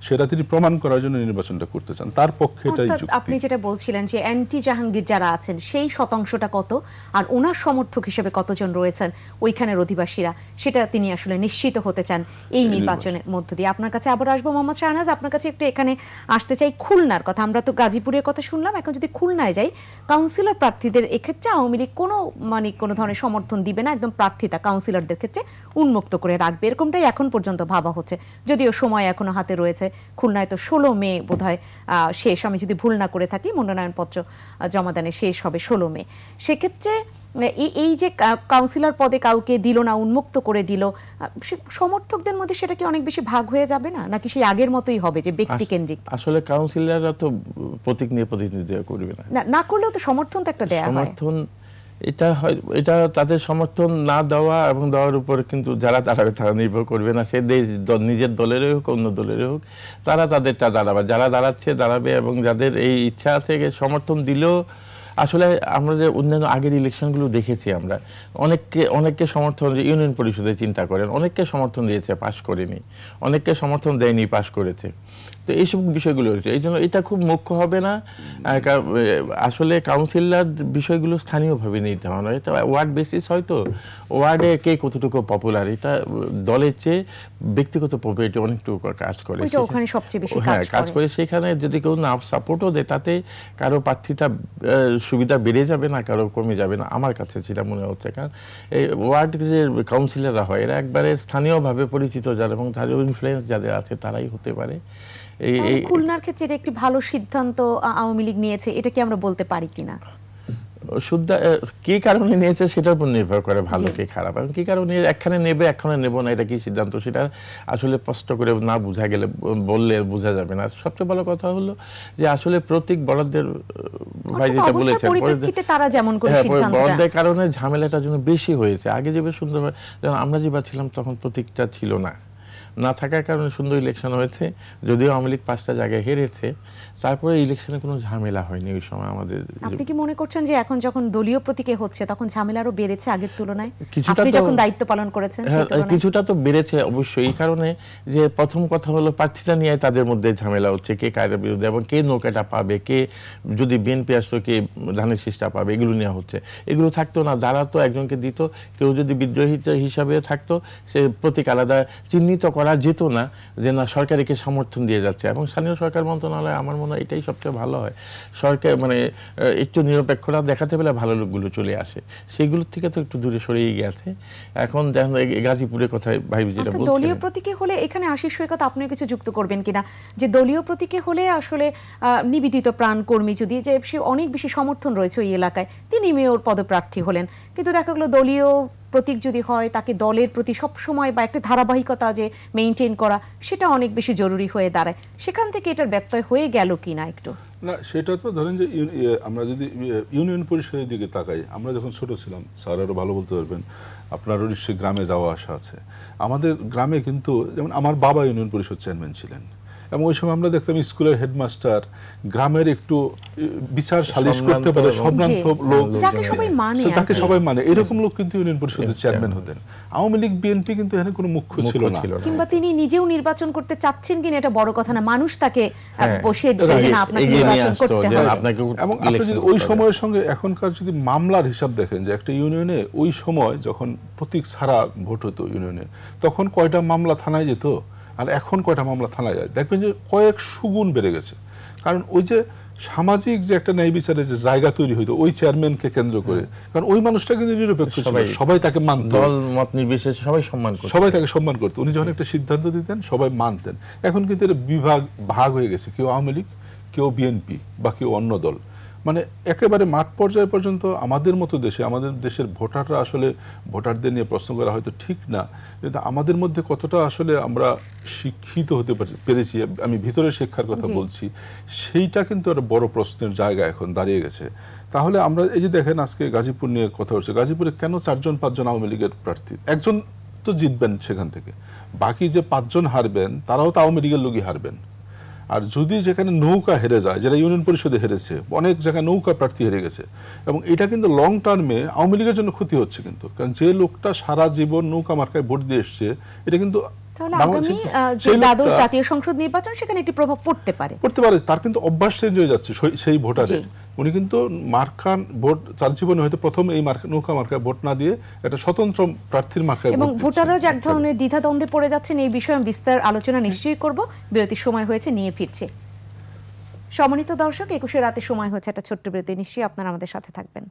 সেটা তিনি প্রমাণ করার জন্য নির্বাচনটা করতে চান। তার পক্ষে এটাই যুক্তি। আপনি যেটা বলছিলেন যে অ্যান্টি জাহাঙ্গীর যারা আছেন সেই শতাংশটা কত? আর ওনার সমর্থক হিসেবে কতজন রয়েছেন ওইখানের অধিবাসীরা? সেটা তিনি আসলে নিশ্চিত হতে চান এই নির্বাচনের মধ্য দিয়ে। আপনার কাছে আবার আসব মোহাম্মদ শাহনাজ আপনার কাছে একটু এখানে আসতে চাই খুলনার কথা। আমরা তো গাজীপুরের কথা শুনলাম এখন যদি খুলনায় যাই কাউন্সিলর প্রার্থীদের এক্ষেত্রে আওয়ামী লীগ কোনো মানে কোনো ধরনের সমর্থন দিবে না একদম প্রার্থিতা কাউন্সিলরদের ক্ষেত্রে। উন্মুক্ত করে রাখবে। এরকমটাই এখন পর্যন্ত ভাবা হচ্ছে। যদিও সময় এখনও হাতে রয়েছে। খুলনায় তো ষোলো মে বোধহয় শেষ। আমি যদি ভুল না করে থাকি মনোনয়নপত্র আহ, জমাদানে শেষ হবে ষোলো মে। সেক্ষেত্রে এই যে কাউন্সিলর পদে কাউকে দিল না উন্মুক্ত করে দিল সমর্থকদের মধ্যে সেটা কি অনেক বেশি ভাগ হয়ে যাবে না? নাকি সেই আগের মতোই হবে যে ব্যক্তি কেন্দ্রিক? আসলে কাউন্সিলররা তো প্রতীক নিয়ে প্রতিনিধিত্ব করবে না। না না করলেও তো সমর্থন তো একটা দেয়া হয়। সমর্থন এটা হয়, এটা তাদের সমর্থন না দেওয়া এবং দেওয়ার উপর কিন্তু যারা দাঁড়াবে তারা নির্ভর করবে না। সে দেশ নিজের দলেরই হোক, অন্য দলেরই হোক, তারা তাদেরটা দাঁড়াবে। যারা দাঁড়াচ্ছে, দাঁড়াবে এবং যাদের এই ইচ্ছা আছে সমর্থন দিলেও, আসলে আমরা যে অন্যান্য আগের ইলেকশনগুলো দেখেছি আমরা, অনেককে অনেককে সমর্থন ইউনিয়ন পরিষদে চিন্তা করেন, অনেককে সমর্থন দিয়েছে, পাশ করেনি, অনেককে সমর্থন দেয়নি, পাশ করেছে। তো এইসব বিষয়গুলো রয়েছে। এই জন্য এটা খুব মুখ্য হবে না। আসলে কাউন্সিলর বিষয়গুলো স্থানীয়ভাবে নিতে হয় না। এটা ওয়ার্ড বেসিস হয়তো। ওয়ার্ডে কে কতটুকু পপুলার এটা দলের চেয়ে ব্যক্তিগত পপুলারিটি অনেকটুকু কাজ করে। ওইটা ওখানে সবচেয়ে বেশি হ্যাঁ কাজ করে। সেখানে যদি কেউ না সাপোর্টও দেয় তাতে কারও প্রার্থিতা সুবিধা বেড়ে যাবে না কারও কমে যাবে না। আমার কাছে সেটা মনে হচ্ছে। কারণ এই ওয়ার্ড যে কাউন্সিলররা হয় এরা একবারে স্থানীয়ভাবে পরিচিত যারা এবং তাদের ইনফ্লুয়েন্স যাদের আছে তারাই হতে পারে। খুলনার ক্ষেত্রে এটা একটি ভালো সিদ্ধান্ত আওয়ামী লীগ নিয়েছে এটা কি আমরা বলতে পারি কিনা শুদ্ধ কি কারণে নিয়েছে সেটার উপর নির্ভর করে ভালো কি খারাপ। এবং কি কারণে একখানে নেবে একখানে নেব না এটা কি সিদ্ধান্ত? সেটা আসলে স্পষ্ট করে না বোঝা গেলে বললে বোঝা যাবে না। সবচেয়ে ভালো কথা হলো যে আসলে প্রতীক বরাদ্দের ভাই যেটা বলেছেন তারা যেমন করে হ্যাঁ, বরাদ্দের কারণে ঝামেলাটা যেন বেশি হয়েছে। আগে যে বেশ সুন্দর যেমন আমরা যে ছিলাম তখন প্রতীকটা ছিল না। না থাকার কারণে সুন্দর ইলেকশন হয়েছে যদিও আওয়ামী লীগ পাঁচটা জায়গায় হেরেছে তারপরে ইলেকশনে কোনো ঝামেলা হয়নি ওই সময় আমাদের। আপনি কি মনে করছেন যে এখন যখন দলীয় প্রতীকে হচ্ছে তখন ঝামেলা আরও বেড়েছে আগের তুলনায়? কিছুটা আপনি যখন দায়িত্ব পালন করেছেন হ্যাঁ? কিছুটা তো বেড়েছে অবশ্যই এই কারণে যে প্রথম কথা হলো প্রার্থীটা নিয়ে তাদের মধ্যে ঝামেলা হচ্ছে কে কারের বিরুদ্ধে এবং কে নৌকাটা পাবে কে যদি বিএনপি আসতো কে ধানের শীষটা পাবে এগুলো নেওয়া হচ্ছে। এগুলো থাকতো না দ্বারা তো একজনকে দিত কেউ যদি বিদ্রোহী হিসাবে থাকতো সে প্রতীক আলাদা চিহ্নিত করা যেত না যে না সরকারিকে সমর্থন দিয়ে যাচ্ছে। এবং স্থানীয় সরকার মন্ত্রণালয় আমার মনে হয় এটাই সবচেয়ে ভালো হয়। সরকার মানে একটু নিরপেক্ষতা দেখাতে পেলে ভালো লোকগুলো চলে আসে। সেগুলোর থেকে তো একটু দূরে সরেই গেছে। এখন দেখেন গাজীপুরের কথায় ভাই যেটা অর্থাৎ দলীয় প্রতীকে হলে এখানে আশিস সৈকত আপনি কিছু যুক্ত করবেন কিনা? যে দলীয় প্রতীকে হলে আসলে আহ, নিবেদিত প্রাণ কর্মী যদি যে অনেক বেশি সমর্থন রয়েছে ওই এলাকায় তিনি মেয়র পদপ্রার্থী হলেন। কিন্তু দেখা গেলো দলীয় প্রতীক যদি হয় তাকে দলের প্রতি সব সময় বা একটা ধারাবাহিকতা যে মেনটেন করা সেটা অনেক বেশি জরুরি হয়ে দাঁড়ায়। সেখান থেকে এটার ব্যত্যয় হয়ে গেল কি না একটু? না সেটা তো ধরেন যে ইয়ে, আমরা যদি ইয়ে, ইউনিয়ন পরিষদের দিকে তাকাই আমরা যখন ছোট ছিলাম স্যার আরও ভালো বলতে পারবেন আপনারও নিশ্চয়ই গ্রামে যাওয়া আসা আছে। আমাদের গ্রামে কিন্তু যেমন আমার বাবা ইউনিয়ন পরিষদ চেয়ারম্যান ছিলেন। এবং ওই সময় আমরা দেখতাম স্কুলের হেডমাস্টার গ্রামের একটু বিচার সালিশ করতে পারে সম্ভ্রান্ত লোক। যাকে সবাই মানে। সবাই মানে। এরকম লোক কিন্তু ইউনিয়ন পরিষদের চেয়ারম্যান হতেন। আওয়ামী লীগ বিএনপি কিন্তু এখানে কোনো মুখ্য ছিল না। কিংবা তিনি নিজেও নির্বাচন করতে চাচ্ছেন কিনা এটা বড় কথা না। মানুষ তাকে হ্যাঁ, বসিয়ে দিবে আপনাকে নির্বাচন করতে হবে। এবং আপনি যদি ওই সময়ের সঙ্গে এখনকার যদি মামলার হিসাব দেখেন যে একটা ইউনিয়নে ওই সময় যখন প্রতীক ছাড়া ভোট হতো ইউনিয়নে তখন কয়টা মামলা থানায় যেত? আর এখন কয়টা মামলা থানায় যায়? দেখবেন যে কয়েক সুগুণ বেড়ে গেছে। কারণ ওই যে সামাজিক যে একটা ন্যায় বিচারের যে জায়গা তৈরি হইতো ওই চেয়ারম্যানকে কেন্দ্র করে কারণ ওই মানুষটা কিন্তু নিরপেক্ষ ছিল সবাই- সবাই তাকে মানত। দল মত নির্বিশেষে সবাই সম্মান করত। সবাই তাকে সম্মান করতো। উনি যখন একটা সিদ্ধান্ত দিতেন সবাই মানতেন। এখন কিন্তু এটা বিভাগ ভাগ হয়ে গেছে। কেউ আওয়ামী লীগ কেউ বিএনপি বা কেউ অন্য দল। মানে একেবারে মাঠ পর্যায়ে পর্যন্ত আমাদের মতো দেশে আমাদের দেশের ভোটাররা আসলে ভোটারদের নিয়ে প্রশ্ন করা হয়তো ঠিক না কিন্তু আমাদের মধ্যে কতটা আসলে আমরা শিক্ষিত হতে পেরেছি আমি ভিতরের শিক্ষার কথা বলছি সেইটা কিন্তু একটা বড় প্রশ্নের জায়গা এখন দাঁড়িয়ে গেছে। তাহলে আমরা এই যে দেখেন আজকে গাজীপুর নিয়ে কথা হচ্ছে গাজীপুরে কেন চারজন পাঁচজন আওয়ামী লীগের প্রার্থী? একজন তো জিতবেন সেখান থেকে বাকি যে পাঁচজন হারবেন তারাও তো আওয়ামী লীগের লোকই হারবেন। আর যদি যেখানে নৌকা হেরে যায় যেটা ইউনিয়ন পরিষদে হেরেছে অনেক জায়গায় নৌকা প্রার্থী হেরে গেছে এবং এটা কিন্তু লং টার্মে আওয়ামী লীগের জন্য ক্ষতি হচ্ছে কিন্তু কারণ যে লোকটা সারা জীবন নৌকা মার্কায় ভোট দিয়ে এসছে এটা কিন্তু জাতীয় সংসদ নির্বাচন সেখানে একটি প্রভাব পড়তে পারে পড়তে পারে তার কিন্তু অভ্যাস চেঞ্জ হয়ে যাচ্ছে সেই- ভোটারের। উনি কিন্তু মার্কা ভোট তার জীবনে হয়তো প্রথম এই মার্কা নৌকা মার্কায় ভোট না দিয়ে একটা স্বতন্ত্র প্রার্থীর মার্কায় এবং ভোটাররা যে এক ধরনের দ্বিধাদ্বন্দ্বে পড়ে যাচ্ছেন এই বিষয়ে আমি বিস্তার আলোচনা নিশ্চয়ই করব। বিরতির সময় হয়েছে নিয়ে ফিরছি। সম্মানিত দর্শক একুশে রাতে সময় হচ্ছে একটা ছোট্ট বিরতি। নিশ্চয়ই আপনারা আমাদের সাথে থাকবেন।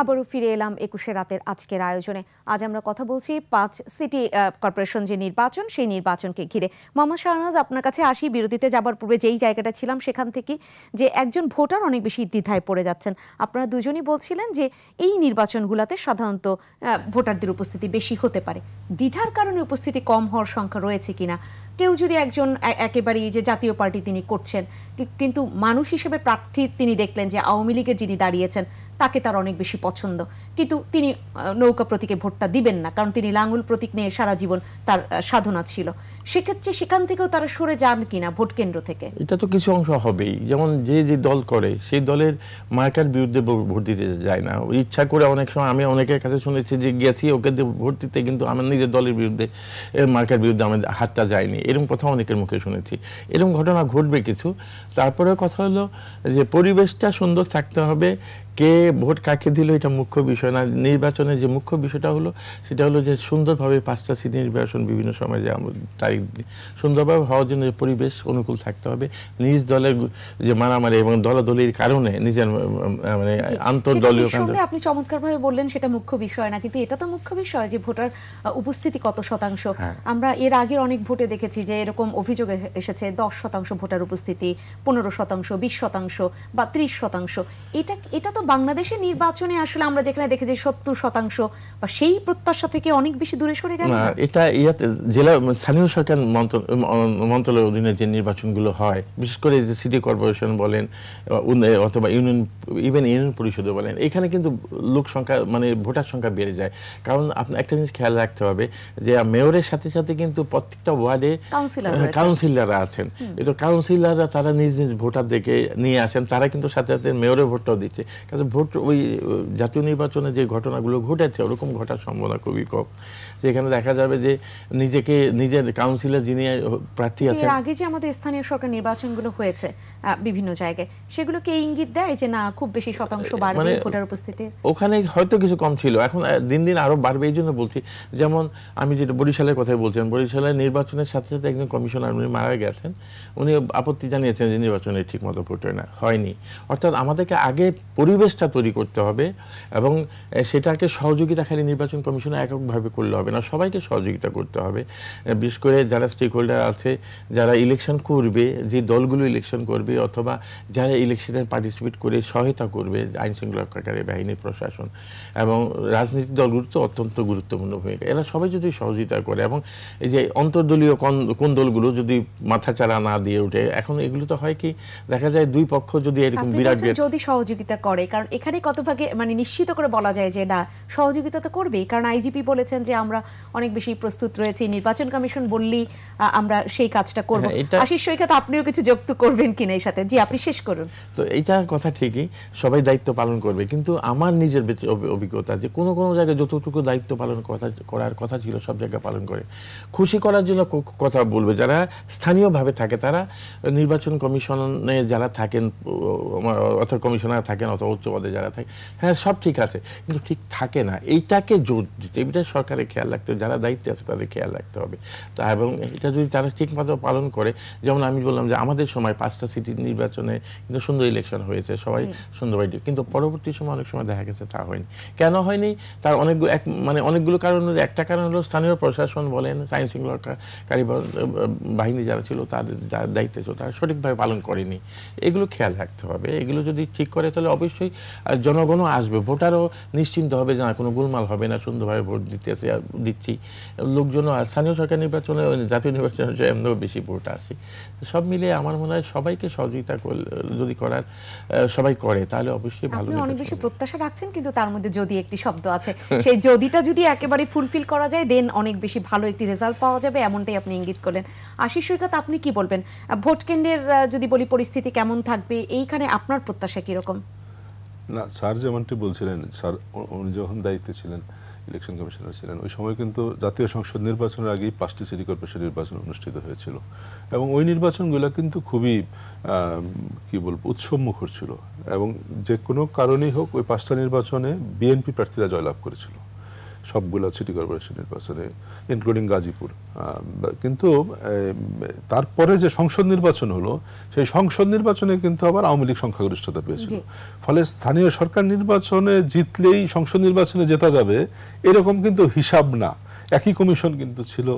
আবারও ফিরে এলাম একুশে রাতের আজকের আয়োজনে। আজ আমরা কথা বলছি পাঁচ সিটি কর্পোরেশন যে নির্বাচন, সেই নির্বাচনকে ঘিরে। মোহাম্মদ শাহনাজ, আপনার কাছে আসি, বিরতিতে যাবার পূর্বে যেই জায়গাটা ছিলাম সেখান থেকে যে একজন ভোটার অনেক বেশি দ্বিধায় পড়ে যাচ্ছেন। আপনারা দুজনই বলছিলেন যে এই নির্বাচনগুলোতে সাধারণত ভোটারদের উপস্থিতি বেশি হতে পারে। দ্বিধার কারণে উপস্থিতি কম হওয়ার সংখ্যা রয়েছে কিনা? কেউ যদি একজন একেবারেই যে জাতীয় পার্টি তিনি করছেন কিন্তু মানুষ হিসেবে প্রার্থী তিনি দেখলেন যে আওয়ামী লীগের যিনি দাঁড়িয়েছেন তাকে তার অনেক বেশি পছন্দ। কিন্তু তিনি নৌকা প্রতীকে ভোটটা দিবেন না, কারণ তিনি লাঙ্গুল প্রতীক নিয়ে সারা জীবন তার সাধনা ছিল। সেক্ষেত্রে সেখান থেকেও তারা সরে যান কিনা ভোট কেন্দ্র থেকে? এটা তো কিছু অংশ হবেই। যেমন যে যে দল করে, সেই দলের মার্কার বিরুদ্ধে ভোট দিতে যায় না। ইচ্ছা করে অনেক সময়, আমি অনেকের কাছে শুনেছি যে, গেছি ওকে ভোট দিতে, কিন্তু আমার নিজের দলের বিরুদ্ধে মার্কার বিরুদ্ধে আমার হাতটা যায়নি। এরকম কথা অনেকের মুখে শুনেছি। এরকম ঘটনা ঘটবে কিছু। তারপরে কথা হলো যে, পরিবেশটা সুন্দর থাকতে হবে। কে ভোট কাকে দিল এটা মুখ্য বিষয় না। নির্বাচনের যে মুখ্য বিষয়টা হলো সেটা হলো যে সুন্দরভাবে পাঁচটা সিটি নির্বাচন বিভিন্ন সময় যে তারিখ সুন্দরভাবে হওয়ার জন্য পরিবেশ অনুকূল থাকতে হবে। নিজ দলের যে মারামারি এবং দলাদলির কারণে নিজের মানে আন্তর্দলীয় আপনি চমৎকারভাবে বললেন সেটা মুখ্য বিষয় না কিন্তু এটা তো মুখ্য বিষয় যে ভোটার উপস্থিতি কত শতাংশ। হ্যাঁ। আমরা এর আগের অনেক ভোটে দেখেছি যে এরকম অভিযোগ এসে- এসেছে দশ শতাংশ ভোটার উপস্থিতি পনেরো শতাংশ বিশ শতাংশ বা ত্রিশ শতাংশ। এটা এটা তো বাংলাদেশের নির্বাচনে আসলে আমরা যেখানে দেখেছি সত্তর শতাংশ বা সেই প্রত্যাশা থেকে অনেক বেশি দূরে সরে গেল? এটা ইয়াতে জেলা স্থানীয় সরকার মন্ত্রণালয়ের অধীনে যে নির্বাচনগুলো হয় বিশেষ করে যে সিটি কর্পোরেশন বলেন অথবা ইউনিয়ন ইভেন ইউনিয়ন পরিষদে বলেন এখানে কিন্তু লোক সংখ্যা মানে ভোটার সংখ্যা বেড়ে যায় কারণ আপনার একটা জিনিস খেয়াল রাখতে হবে যে মেয়রের সাথে সাথে কিন্তু প্রত্যেকটা ওয়ার্ডে। কাউন্সিলররা আছেন এটা কাউন্সিলররা তারা নিজ নিজ ভোটারদেরকে নিয়ে আসেন তারা কিন্তু সাথে সাথে মেয়রের ভোটটাও দিচ্ছে কারণ ভোট ওই জাতীয় নির্বাচনে যে ঘটনাগুলো ঘটেছে ওরকম ঘটার সম্ভাবনা খুবই কম। যেখানে দেখা যাবে যে নিজেকে নিজের কাউন্সিলর যিনি প্রার্থী আছেন আগে যে আমাদের স্থানীয় সরকার নির্বাচনগুলো হয়েছে বিভিন্ন জায়গায় সেগুলোকে ইঙ্গিত দেয় যে না খুব বেশি শতাংশ বাড়বে মানে- ভোটার উপস্থিতি। ওখানে হয়তো কিছু কম ছিল। এখন দিন দিন আরও বাড়বে এই জন্য বলছি। যেমন আমি যেটা বরিশালের কথাই বলছিলাম বরিশালের নির্বাচনের সাথে সাথে একজন কমিশনার উনি মারা গেছেন। উনি আপত্তি জানিয়েছেন যে নির্বাচনে ঠিক মতো ভোট হয় না হয়নি। অর্থাৎ আমাদেরকে আগে পরিবেশটা তৈরি করতে হবে এবং সেটাকে সহযোগিতা খালি নির্বাচন কমিশনে এককভাবে করলে হবে না সবাইকে সহযোগিতা করতে হবে। বিশেষ করে যারা স্টেক হোল্ডার আছে যারা ইলেকশন করবে যে দলগুলো ইলেকশন করবে অথবা যারা ইলেকশনে পার্টিসিপেট করে সহায়তা করবে আইন শৃঙ্খলা রক্ষাকারী বাহিনী প্রশাসন এবং রাজনীতি দলগুলো তো অত্যন্ত গুরুত্বপূর্ণ ভূমিকা। এরা সবাই যদি সহযোগিতা করে এবং এই যে অন্তর্দলীয় কোন কোন দলগুলো যদি মাথাচাড়া না দিয়ে ওঠে এখন এগুলো তো হয় কি দেখা যায় দুই পক্ষ যদি এরকম বিরাট যদি সহযোগিতা করে কারণ এখানে কত ভাগে মানে নিশ্চিত করে বলা যায় যে না সহযোগিতা তো করবেই। কারণ আইজিপি বলেছেন যে আমরা অনেক বেশি প্রস্তুত রয়েছি নির্বাচন কমিশন বললেই আহ, আমরা সেই কাজটা করব। হ্যাঁ, আশিস সৈকত আপনিও কিছু যুক্ত করবেন কিনা এই সাথে? জি আপনি শেষ করুন। তো এইটা কথা ঠিকই সবাই দায়িত্ব পালন করবে। কিন্তু আমার নিজের অভিজ্ঞতা যে কোনো কোনো জায়গায় যতটুকু দায়িত্ব পালন কথা করার কথা ছিল সব জায়গায় পালন করে। খুশি করার জন্য কথা বলবে। যারা স্থানীয়ভাবে থাকে তারা নির্বাচন কমিশনে যারা থাকেন অথবা কমিশনার থাকেন অথবা উচ্চ পদে যারা থাকে হ্যাঁ সব ঠিক আছে কিন্তু ঠিক থাকে না। এইটাকে জোর দিতে এটা সরকারের খেয়াল রাখতে হবে যারা দায়িত্বে আছে তাদের খেয়াল রাখতে হবে। তা এবং এটা যদি তারা ঠিকমতো পালন করে যেমন আমি বললাম যে আমাদের সময় পাঁচটা সিটি নির্বাচনে কিন্তু সুন্দর ইলেকশন হয়েছে সবাই সুন্দরভাবে কিন্তু পরবর্তী সময় অনেক সময় দেখা গেছে তা হয়নি। কেন হয়নি? তার অনেকগুলো এক মানে অনেকগুলো কারণ হলো একটা কারণ হলো স্থানীয় প্রশাসন বলেন আইন শৃঙ্খলাকারী বাহিনী যারা ছিল তাদের যার দায়িত্বে ছিল তারা সঠিকভাবে পালন করেনি। এগুলো খেয়াল রাখতে হবে। এগুলো যদি ঠিক করে তাহলে অবশ্যই আহ, জনগণও আসবে ভোটারও নিশ্চিন্ত হবে যে না কোনো গোলমাল হবে না সুন্দরভাবে ভোট দিতে দিচ্ছি। লোকজনও স্থানীয় সরকার নির্বাচনে জাতীয় নির্বাচনে এমনিও বেশি ভোট আসে তো সব মিলিয়ে আমার মনে হয় সবাইকে সহযোগিতা যদি করার সবাই করে তাহলে অবশ্যই ভালো অনেক বেশি প্রত্যাশা রাখছেন কিন্তু তার মধ্যে যদি একটি শব্দ আছে সেই যদিটা যদি একেবারে ফুলফিল করা যায় দেন অনেক বেশি ভালো একটি রেজাল্ট পাওয়া যাবে এমনটাই আপনি ইঙ্গিত করলেন। আশিস সৈকত আপনি কি বলবেন? ভোট কেন্দ্রের যদি বলি পরিস্থিতি কেমন থাকবে এইখানে আপনার প্রত্যাশা কীরকম? না, স্যার যেমনটি বলছিলেন, স্যার উনি যখন দায়িত্বে ছিলেন ইলেকশন কমিশনার ছিলেন, ওই সময় কিন্তু জাতীয় সংসদ নির্বাচনের আগেই পাঁচটি সিটি কর্পোরেশন নির্বাচন অনুষ্ঠিত হয়েছিল। এবং ওই নির্বাচনগুলো কিন্তু খুবই কি বলব, উৎসব মুখর ছিল। এবং যে কোনো কারণেই হোক, ওই পাঁচটা নির্বাচনে বিএনপি প্রার্থীরা জয়লাভ করেছিল। সবগুলো সিটি কর্পোরেশন নির্বাচনে ইনক্লুডিং গাজীপুর। কিন্তু তারপরে যে সংসদ নির্বাচন হলো সেই সংসদ নির্বাচনে কিন্তু আবার আওয়ামী লীগ সংখ্যাগরিষ্ঠতা পেয়েছিল। ফলে স্থানীয় সরকার নির্বাচনে জিতলেই সংসদ নির্বাচনে জেতা যাবে এরকম কিন্তু হিসাব না। একই কমিশন কিন্তু ছিল,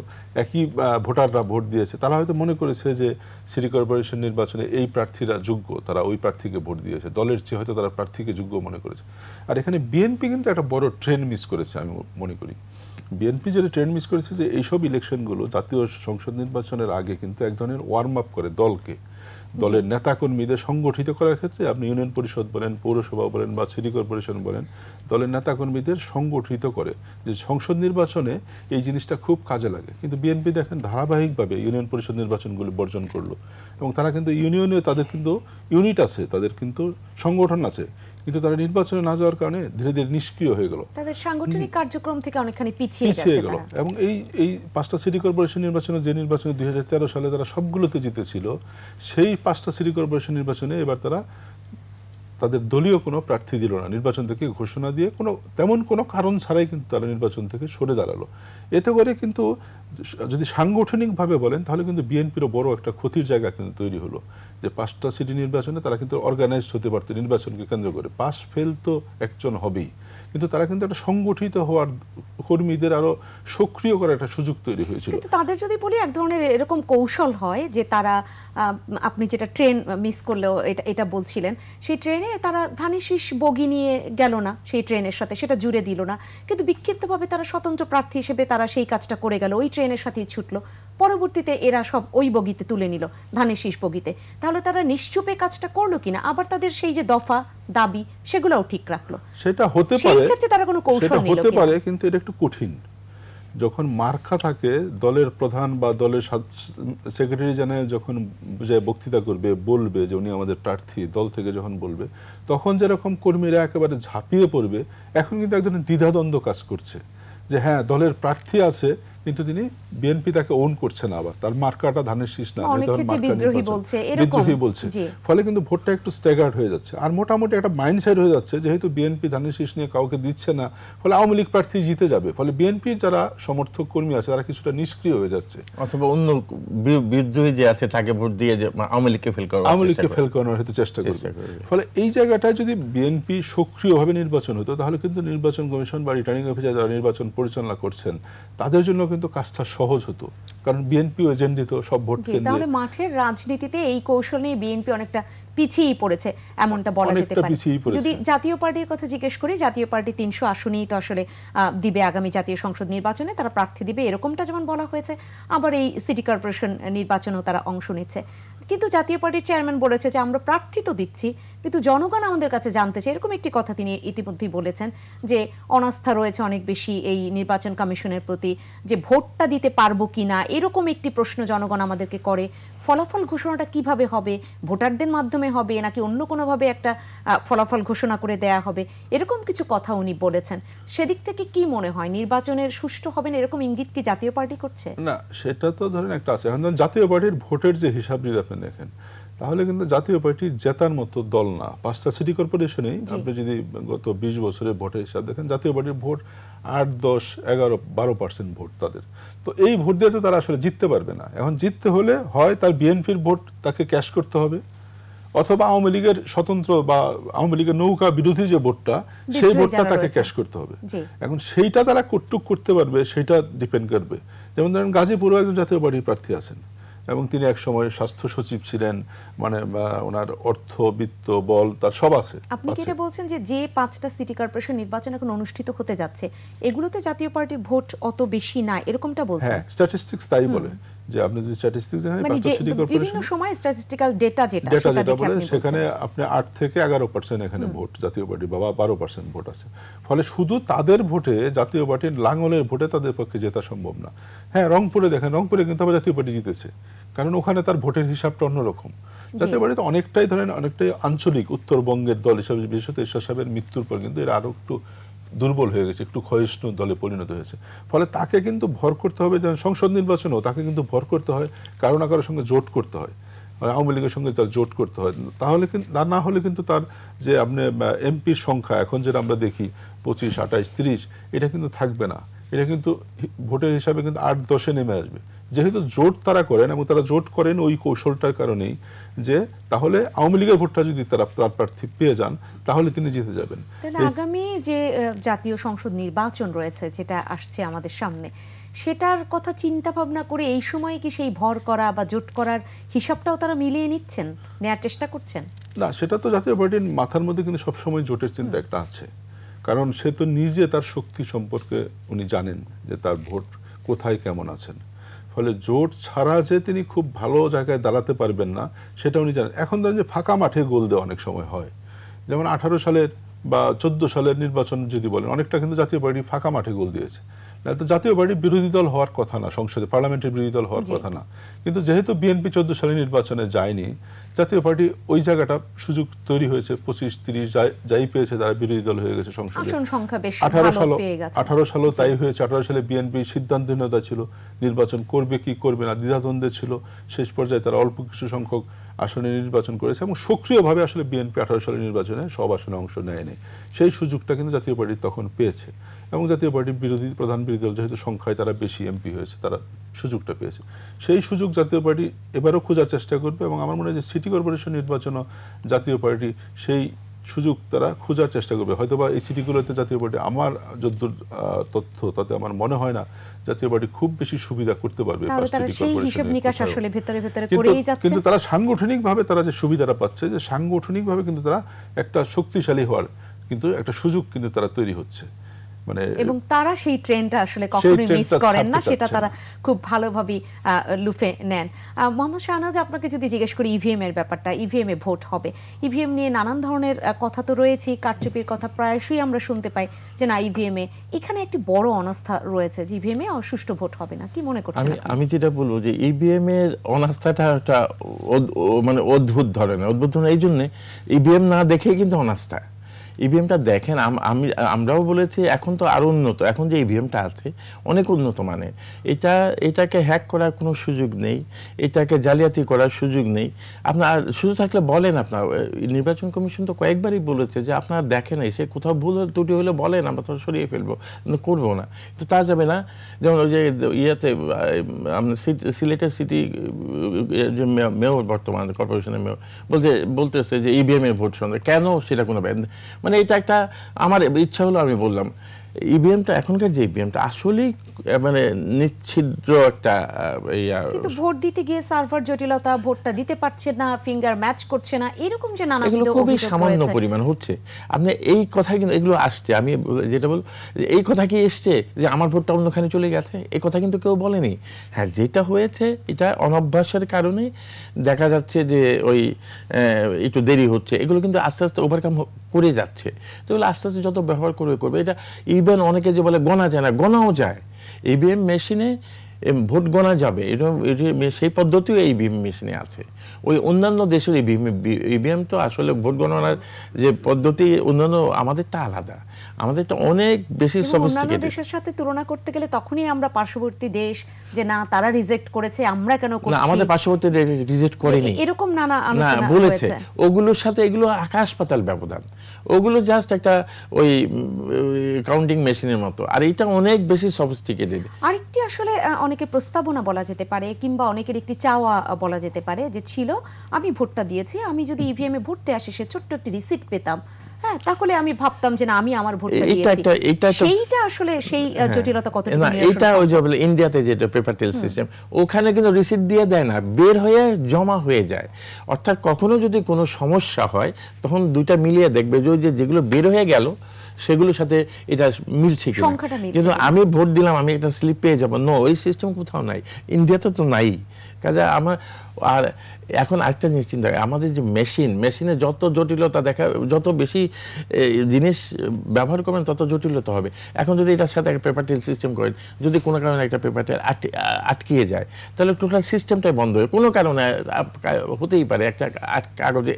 একই ভোটাররা ভোট দিয়েছে। তারা হয়তো মনে করেছে যে সিটি কর্পোরেশন নির্বাচনে এই প্রার্থীরা যোগ্য, তারা ওই প্রার্থীকে ভোট দিয়েছে। দলের চেয়ে হয়তো তারা প্রার্থীকে যোগ্য মনে করেছে। আর এখানে বিএনপি কিন্তু একটা বড় ট্রেন মিস করেছে, আমি মনে করি। বিএনপি যেটা ট্রেন মিস করেছে যে এইসব ইলেকশনগুলো জাতীয় সংসদ নির্বাচনের আগে কিন্তু এক ধরনের ওয়ার্ম আপ করে দলকে। দলের নেতাকর্মীদের সংগঠিত করার ক্ষেত্রে আপনি ইউনিয়ন পরিষদ বলেন, পৌরসভা বলেন বা সিটি কর্পোরেশন বলেন, দলের নেতাকর্মীদের সংগঠিত করে যে সংসদ নির্বাচনে এই জিনিসটা খুব কাজে লাগে। কিন্তু বিএনপি দেখেন ধারাবাহিকভাবে ইউনিয়ন পরিষদ নির্বাচনগুলো বর্জন করল এবং তারা কিন্তু ইউনিয়নে তাদের কিন্তু ইউনিট আছে, তাদের কিন্তু সংগঠন আছে। কিন্তু তারা নির্বাচনে না যাওয়ার কারণে ধীরে ধীরে নিষ্ক্রিয় হয়ে গেল। তাদের সাংগঠনিক কার্যক্রম থেকে অনেকখানি পিছিয়ে পিছিয়ে গেল। এবং এই এই পাঁচটা সিটি কর্পোরেশন নির্বাচনে যে নির্বাচনে দুই সালে তারা সবগুলোতে জিতেছিল সেই পাঁচটা সিটি কর্পোরেশন নির্বাচনে এবার তারা তাদের দলীয় কোনো প্রার্থী দিল না। নির্বাচন থেকে ঘোষণা দিয়ে কোনো তেমন কোনো কারণ ছাড়াই কিন্তু তারা নির্বাচন থেকে সরে দাঁড়াল। এতে করে কিন্তু যদি সাংগঠনিকভাবে বলেন তাহলে কিন্তু বিএনপিরও বড় একটা ক্ষতির জায়গা কিন্তু তৈরি হলো। যে পাঁচটা সিটি নির্বাচনে তারা কিন্তু অর্গানাইজড হতে পারতো, নির্বাচনকে কেন্দ্র করে। পাস ফেল তো একজন হবেই। কিন্তু তারা কিন্তু একটা সংগঠিত হওয়ার কর্মীদের আরও সক্রিয় করার একটা সুযোগ তৈরি হয়েছিল। কিন্তু তাদের যদি বলি, এক ধরনের এরকম কৌশল হয় যে তারা আপনি যেটা ট্রেন মিস করলেও এটা এটা বলছিলেন, সেই ট্রেনে তারা ধানের শীষ বগি নিয়ে গেল না, সেই ট্রেনের সাথে, সেটা জুড়ে দিল না। কিন্তু বিক্ষিপ্তভাবে তারা স্বতন্ত্র প্রার্থী হিসেবে তারা সেই কাজটা করে গেল, ওই ট্রেনের সাথেই ছুটলো। পরবর্তীতে এরা সব ওই বগিতে তুলে নিল ধানের শীষ বগিতে। তাহলে তারা নিশ্চুপে কাজটা করল কিনা? আবার তাদের সেই যে দফা দাবি সেগুলোও ঠিক রাখল। সেটা হতে পারে ক্ষেত্রে তারা কোনো কৌশল নিল হতে পারে কিন্তু এটা একটু কঠিন। যখন মার্কা থাকে দলের প্রধান বা দলের সেক্রেটারি জেনারেল যখন যে বক্তৃতা করবে বলবে যে উনি আমাদের প্রার্থী দল থেকে যখন বলবে তখন যেরকম কর্মীরা একেবারে ঝাঁপিয়ে পড়বে এখন কিন্তু এক ধরনের দ্বিধাদ্বন্দ্ব কাজ করছে। যে হ্যাঁ দলের প্রার্থী আছে কিন্তু তিনি বিএনপি তাকে ওন করছে না আবার। তার মার্কাটা ধানের শীষ না বিদ্রোহী বলছে। ফলে কিন্তু ভোটটা একটু স্ট্যাগার্ড হয়ে যাচ্ছে। আর মোটামুটি একটা মাইন্ডসেট হয়ে যাচ্ছে যেহেতু বিএনপি ধানের শীষ নিয়ে কাউকে দিচ্ছে না ফলে আওয়ামী লীগ প্রার্থী জিতে যাবে। ফলে বিএনপির যারা সমর্থক কর্মী আছে তারা কিছুটা নিষ্ক্রিয় হয়ে যাচ্ছে। অথবা অন্য বিদ্রোহী যে আছে তাকে ভোট দিয়ে আওয়ামী লীগকে ফেল করা আওয়ামী লীগকে ফেল করানোর হয়তো চেষ্টা করবে। চেষ্টা করবে। ফলে এই জায়গাটায় যদি বিএনপি সক্রিয়ভাবে নির্বাচন হতো তাহলে কিন্তু নির্বাচন কমিশন বা রিটার্নিং অফিসার যারা নির্বাচন পরিচালনা করছেন তাদের জন্য কিন্তু কাজটা সহজ হতো। কারণ বিএনপি বিএনপিও দিত সব ভোট কেন্দ্রে। তাহলে মাঠের রাজনীতিতে এই কৌশল নিয়ে বিএনপি অনেকটা পিছিয়েই পড়েছে এমনটা বলা যেতে পারে। যদি জাতীয় পার্টির কথা জিজ্ঞেস করি জাতীয় পার্টি তিনশো আসনেই তো আসলে আহ, দিবে আগামী জাতীয় সংসদ নির্বাচনে তারা প্রার্থী দিবে এরকমটা যেমন বলা হয়েছে আবার এই সিটি কর্পোরেশন নির্বাচনেও তারা অংশ নিচ্ছে। কিন্তু জাতীয় পার্টির চেয়ারম্যান বলেছে যে আমরা প্রার্থী তো দিচ্ছি, কিন্তু জনগণ আমাদের কাছে জানতে চায়। এরকম একটি কথা তিনি ইতিমধ্যেই বলেছেন যে অনাস্থা রয়েছে অনেক বেশি এই নির্বাচন কমিশনের প্রতি, যে ভোটটা দিতে পারব কিনা, এরকম একটি প্রশ্ন জনগণ আমাদেরকে করে। ফলাফল ঘোষণাটা কীভাবে হবে, ভোটারদের মাধ্যমে হবে, নাকি অন্য কোনোভাবে একটা ফলাফল ঘোষণা করে দেয়া হবে, এরকম কিছু কথা উনি বলেছেন। সেদিক থেকে কি মনে হয়, নির্বাচনের সুষ্ঠু হবে না? এরকম ইঙ্গিত কি জাতীয় পার্টি করছে? না, সেটা তো ধরেন একটা আছে। জাতীয় পার্টির ভোটের যে হিসাব যদি আপনি দেখেন। তাহলে কিন্তু জাতীয় পার্টি জেতার মতো দল না। পাঁচটা সিটি কর্পোরেশনেই আপনি যদি গত বিশ বছরের ভোটের হিসাব দেখেন জাতীয় পার্টির ভোট আট দশ এগারো বারো পার্সেন্ট ভোট তাদের। তো এই ভোট দিয়ে তো তারা আসলে জিততে পারবে না। এখন জিততে হলে হয় তার বিএনপির ভোট তাকে ক্যাশ করতে হবে অথবা আওয়ামী লীগের স্বতন্ত্র বা আওয়ামী লীগের নৌকা বিরোধী যে ভোটটা সেই ভোটটা তাকে ক্যাশ করতে হবে। এখন সেইটা তারা কটুক করতে পারবে সেটা ডিপেন্ড করবে। যেমন ধরেন গাজীপুরও একজন জাতীয় পার্টির প্রার্থী আছেন। এবং তিনি এক সময় স্বাস্থ্য সচিব ছিলেন মানে ওনার অর্থ বিত্ত বল তার সব আছে আপনি কি এটা বলছেন যে যে পাঁচটা সিটি কর্পোরেশন নির্বাচন এখন অনুষ্ঠিত হতে যাচ্ছে এগুলোতে জাতীয় পার্টির ভোট অত বেশি না এরকমটা বলছেন? হ্যাঁ স্ট্যাটিস্টিক্স তাই বলে যে আপনি যে স্ট্যাটিস্টিক্স দেখেন মানে পাঁচটা সিটি বিভিন্ন সময় স্ট্যাটিস্টিক্যাল ডেটা যেটা ডেটা সেটা যেটা বলে সেখানে। আপনি আট থেকে এগারো পার্সেন্ট এখানে ভোট জাতীয় পার্টি বাবা বারো পার্সেন্ট ভোট আছে। ফলে শুধু তাদের ভোটে জাতীয় পার্টির লাঙ্গলের ভোটে তাদের পক্ষে জেতা সম্ভব না। হ্যাঁ রংপুরে দেখেন রংপুরে কিন্তু আবার জাতীয় পার্টি জিতেছে। কারণ ওখানে তার ভোটের হিসাবটা অন্যরকম। জাতীয় তো অনেকটাই ধরেন অনেকটাই আঞ্চলিক উত্তরবঙ্গের দল হিসাবে বিশেষত ঈশ্বর সাহেবের মৃত্যুর পর কিন্তু এরা আরও একটু দুর্বল হয়ে গেছে একটু ক্ষয়িষ্ণু দলে পরিণত হয়েছে। ফলে তাকে কিন্তু ভর করতে হবে যেমন সংসদ নির্বাচনেও তাকে কিন্তু ভর করতে হয় কারও না কারোর সঙ্গে জোট করতে হয় আওয়ামী লীগের সঙ্গে তার জোট করতে হয়। তাহলে কিন্তু তা না হলে কিন্তু তার যে আপনি এমপির সংখ্যা এখন যেটা আমরা দেখি পঁচিশ আঠাইশ তিরিশ এটা কিন্তু থাকবে না। এটা কিন্তু ভোটের হিসাবে কিন্তু আট দশে নেমে আসবে। যেহেতু জোট তারা করেন এবং তারা জোট করেন ওই কৌশলটার কারণেই যে তাহলে আওয়ামী লীগের ভোটটা যদি তারা তার প্রার্থী পেয়ে যান তাহলে তিনি জিতে যাবেন। আগামী যে জাতীয় সংসদ নির্বাচন রয়েছে যেটা আসছে আমাদের সামনে সেটার কথা চিন্তা ভাবনা করে এই সময়ে কি সেই ভর করা বা জোট করার হিসাবটাও তারা মিলিয়ে নিচ্ছেন নেয়ার চেষ্টা করছেন? না সেটা তো জাতীয় পার্টির মাথার মধ্যে কিন্তু সবসময় জোটের চিন্তা একটা আছে। কারণ সে তো নিজে তার শক্তি সম্পর্কে উনি জানেন যে তার ভোট কোথায় কেমন আছেন। ফলে জোট ছাড়া যে তিনি খুব ভালো জায়গায় দাঁড়াতে পারবেন না সেটা উনি জানেন। এখন ধরেন যে ফাঁকা মাঠে গোল দেওয়া অনেক সময় হয়। যেমন আঠারো সালের বা চোদ্দ সালের নির্বাচন যদি বলেন, অনেকটা কিন্তু জাতীয় পার্টি ফাঁকা মাঠে গোল দিয়েছে। না তো জাতীয় পার্টি বিরোধী দল হওয়ার কথা না সংসদে পার্লামেন্টের বিরোধী দল হওয়ার কথা না। কিন্তু যেহেতু বিএনপি চোদ্দ সালে নির্বাচনে যায়নি জাতীয় পার্টি ওই জায়গাটা সুযোগ তৈরি হয়েছে পঁচিশ তিরিশ যাই- পেয়েছে তারা বিরোধী দল হয়ে গেছে সংসদে। সংখ্যা আঠারো সাল আঠারো সালও তাই হয়েছে আঠারো সালে বিএনপি সিদ্ধান্তহীনতা ছিল নির্বাচন করবে কি করবে না দ্বিধাদ্বন্দ্বে ছিল শেষ পর্যায়ে তারা অল্প কিছু সংখ্যক আসনে নির্বাচন করেছে এবং সক্রিয়ভাবে আসলে বিএনপি আঠারো সালের নির্বাচনে সব আসনে অংশ নেয়নি। সেই সুযোগটা কিন্তু জাতীয় পার্টি তখন পেয়েছে এবং জাতীয় পার্টির বিরোধী, প্রধান বিরোধী দল যেহেতু সংখ্যায় তারা বেশি এমপি হয়েছে, তারা সুযোগটা পেয়েছে। সেই সুযোগ জাতীয় পার্টি এবারও খোঁজার চেষ্টা করবে এবং আমার মনে হয় যে সিটি কর্পোরেশন নির্বাচনও জাতীয় পার্টি সেই সুযোগ তারা খোঁজার চেষ্টা করবে। হয়তো বা এই সিটিগুলোতে জাতীয় পার্টি আমার যদ্দূর তথ্য তাতে আমার মনে হয় না জাতীয় পার্টি খুব বেশি সুবিধা করতে পারবে কিন্তু তারা সাংগঠনিকভাবে তারা যে সুবিধাটা পাচ্ছে যে সাংগঠনিকভাবে কিন্তু তারা একটা শক্তিশালী হওয়ার কিন্তু একটা সুযোগ কিন্তু তারা তৈরি হচ্ছে। মানে এবং তারা সেই ট্রেনটা আসলে কখনোই মিস করেন না সেটা তারা খুব ভালোভাবে লুফে নেন। মোহাম্মদ শাহনাজ আপনাকে যদি জিজ্ঞেস করি ইভিএম এর ব্যাপারটা ইভিএম এ ভোট হবে। ইভিএম নিয়ে নানান ধরনের কথা তো রয়েছে কারচুপির কথা প্রায়শই আমরা শুনতে পাই যে না ইভিএম এ এখানে একটি বড় অনাস্থা রয়েছে যে ইভিএম এ সুষ্ঠু ভোট হবে না। কি মনে করছেন আমি আমি যেটা বলব যে ইভিএম এর অনাস্থাটা একটা মানে অদ্ভুত ধরনের অদ্ভুত ধরনের এই জন্যে ইভিএম না দেখেই কিন্তু অনাস্থা। ইভিএমটা দেখেন, আম- আমি, আমরাও বলেছি এখন তো আরও উন্নত। এখন যে ইভিএমটা আছে, অনেক উন্নত মানে এটা, এটাকে হ্যাক করার কোনো সুযোগ নেই, এটাকে জালিয়াতি করার সুযোগ নেই। আপনার, শুধু থাকলে বলেন আপনার নির্বাচন কমিশন তো কয়েকবারই বলেছে যে আপনারা দেখেন এসে কোথাও ভুল ত্রুটি হলে বলেন, আমরা তো সরিয়ে ফেলব করব না। তো তা যাবে না। যেমন ওই যে, ইয়েতে সিলেটের সিটি মেয়র- বর্তমান, কর্পোরেশনের মেয়র, বলতে, বলতেছে যে ইভিএম এর ভোট সন্দেহ। কেন সেটা কোনো ব্যান মানে এটা একটা আমার ইচ্ছা হলো আমি বললাম ইভিএমটা এখনকার যে ইভিএমটা আসলেই আহ, মানে নিচ্ছিদ্র একটা কিন্তু ভোট দিতে গিয়ে সার্ভার জটিলতা ভোটটা দিতে পারছে না ফিঙ্গার ম্যাচ করছে না এরকম যে নানা এগুলো খুবই সামান্য পরিমাণ হচ্ছে। আপনি এই কথা কিন্তু এগুলো আসছে আমি যেটা বল এই কথা কি এসছে যে আমার ভোটটা অন্যখানে চলে গেছে? এই কথা কিন্তু কেউ বলেনি। হ্যাঁ যেটা হয়েছে এটা অনভ্যাসের কারণে দেখা যাচ্ছে যে ওই একটু দেরি হচ্ছে। এগুলো কিন্তু আস্তে আস্তে ওভারকাম করে যাচ্ছে। তো এগুলো আস্তে আস্তে যত ব্যবহার করবে করবে এটা ইভেন অনেকে যে বলে গণা যায় না গণাও যায়। ইভিএম মেশিনে ভোট গণা যাবে। এরকম সেই পদ্ধতিও এই ইভিএম মেশিনে আছে। ওই অন্যান্য দেশের ইভিএম ইভিএম তো আসলে ভোট গণনার যে পদ্ধতি অন্যান্য আমাদেরটা আলাদা। আমাদেরটা অনেক বেশি সফিস্টিকেটেড দেশের সাথে তুলনা করতে গেলে তখনই আমরা পার্শ্ববর্তী দেশ যে না তারা রিজেক্ট করেছে আমরা কেন করছি? না আমাদের পার্শ্ববর্তী দেশ রিজেক্ট করেনি। এরকম নানা না আলোচনা বলেছে। ওগুলোর সাথে এগুলো আকাশ পাতাল ব্যবধান। ওগুলো জাস্ট একটা ওই কাউন্টিং মেশিনের মতো। আর এটা অনেক বেশি সফিস্টিকেটেড আরেকটি আসলে অনেকের প্রস্তাবনা বলা যেতে পারে, কিংবা অনেকের একটি চাওয়া বলা যেতে পারে যে, ছিল, আমি ভোটটা দিয়েছি, আমি যদি ইভিএম এ ভোটতে আসি, সে ছোট্ট একটি রিসিট পেতাম। হ্যাঁ তাহলে আমি ভাবতাম যে না আমি আমার ভোটটা দিয়েছি। সেইটা আসলে সেই জটিলতা কতটুকু না এটা ওই যে বলে ইন্ডিয়াতে যেটা পেপার টেল সিস্টেম ওখানে কিন্তু রিসিপ্ট দিয়ে দেয় না বের হয়ে জমা হয়ে যায়। অর্থাৎ কখনো যদি কোনো সমস্যা হয় তখন দুইটা মিলিয়ে দেখবে যে যেগুলো বের হয়ে গেল সেগুলোর সাথে এটা মিলছে কিন্তু আমি ভোট দিলাম আমি একটা স্লিপ পেয়ে যাব। নো ওই সিস্টেম কোথাও নাই। ইন্ডিয়াতে তো নাই। কাজে আমার আর এখন একটা জিনিস চিন্তা আমাদের যে মেশিন মেশিনে যত জটিলতা দেখা যত বেশি জিনিস ব্যবহার করবেন তত জটিলতা হবে। এখন যদি এটার সাথে একটা পেপার টেল সিস্টেম করেন যদি কোনো কারণে একটা পেপার টেল আটকিয়ে যায় তাহলে টোটাল সিস্টেমটাই বন্ধ হয়ে কোনো কারণে হতেই পারে একটা কাগজে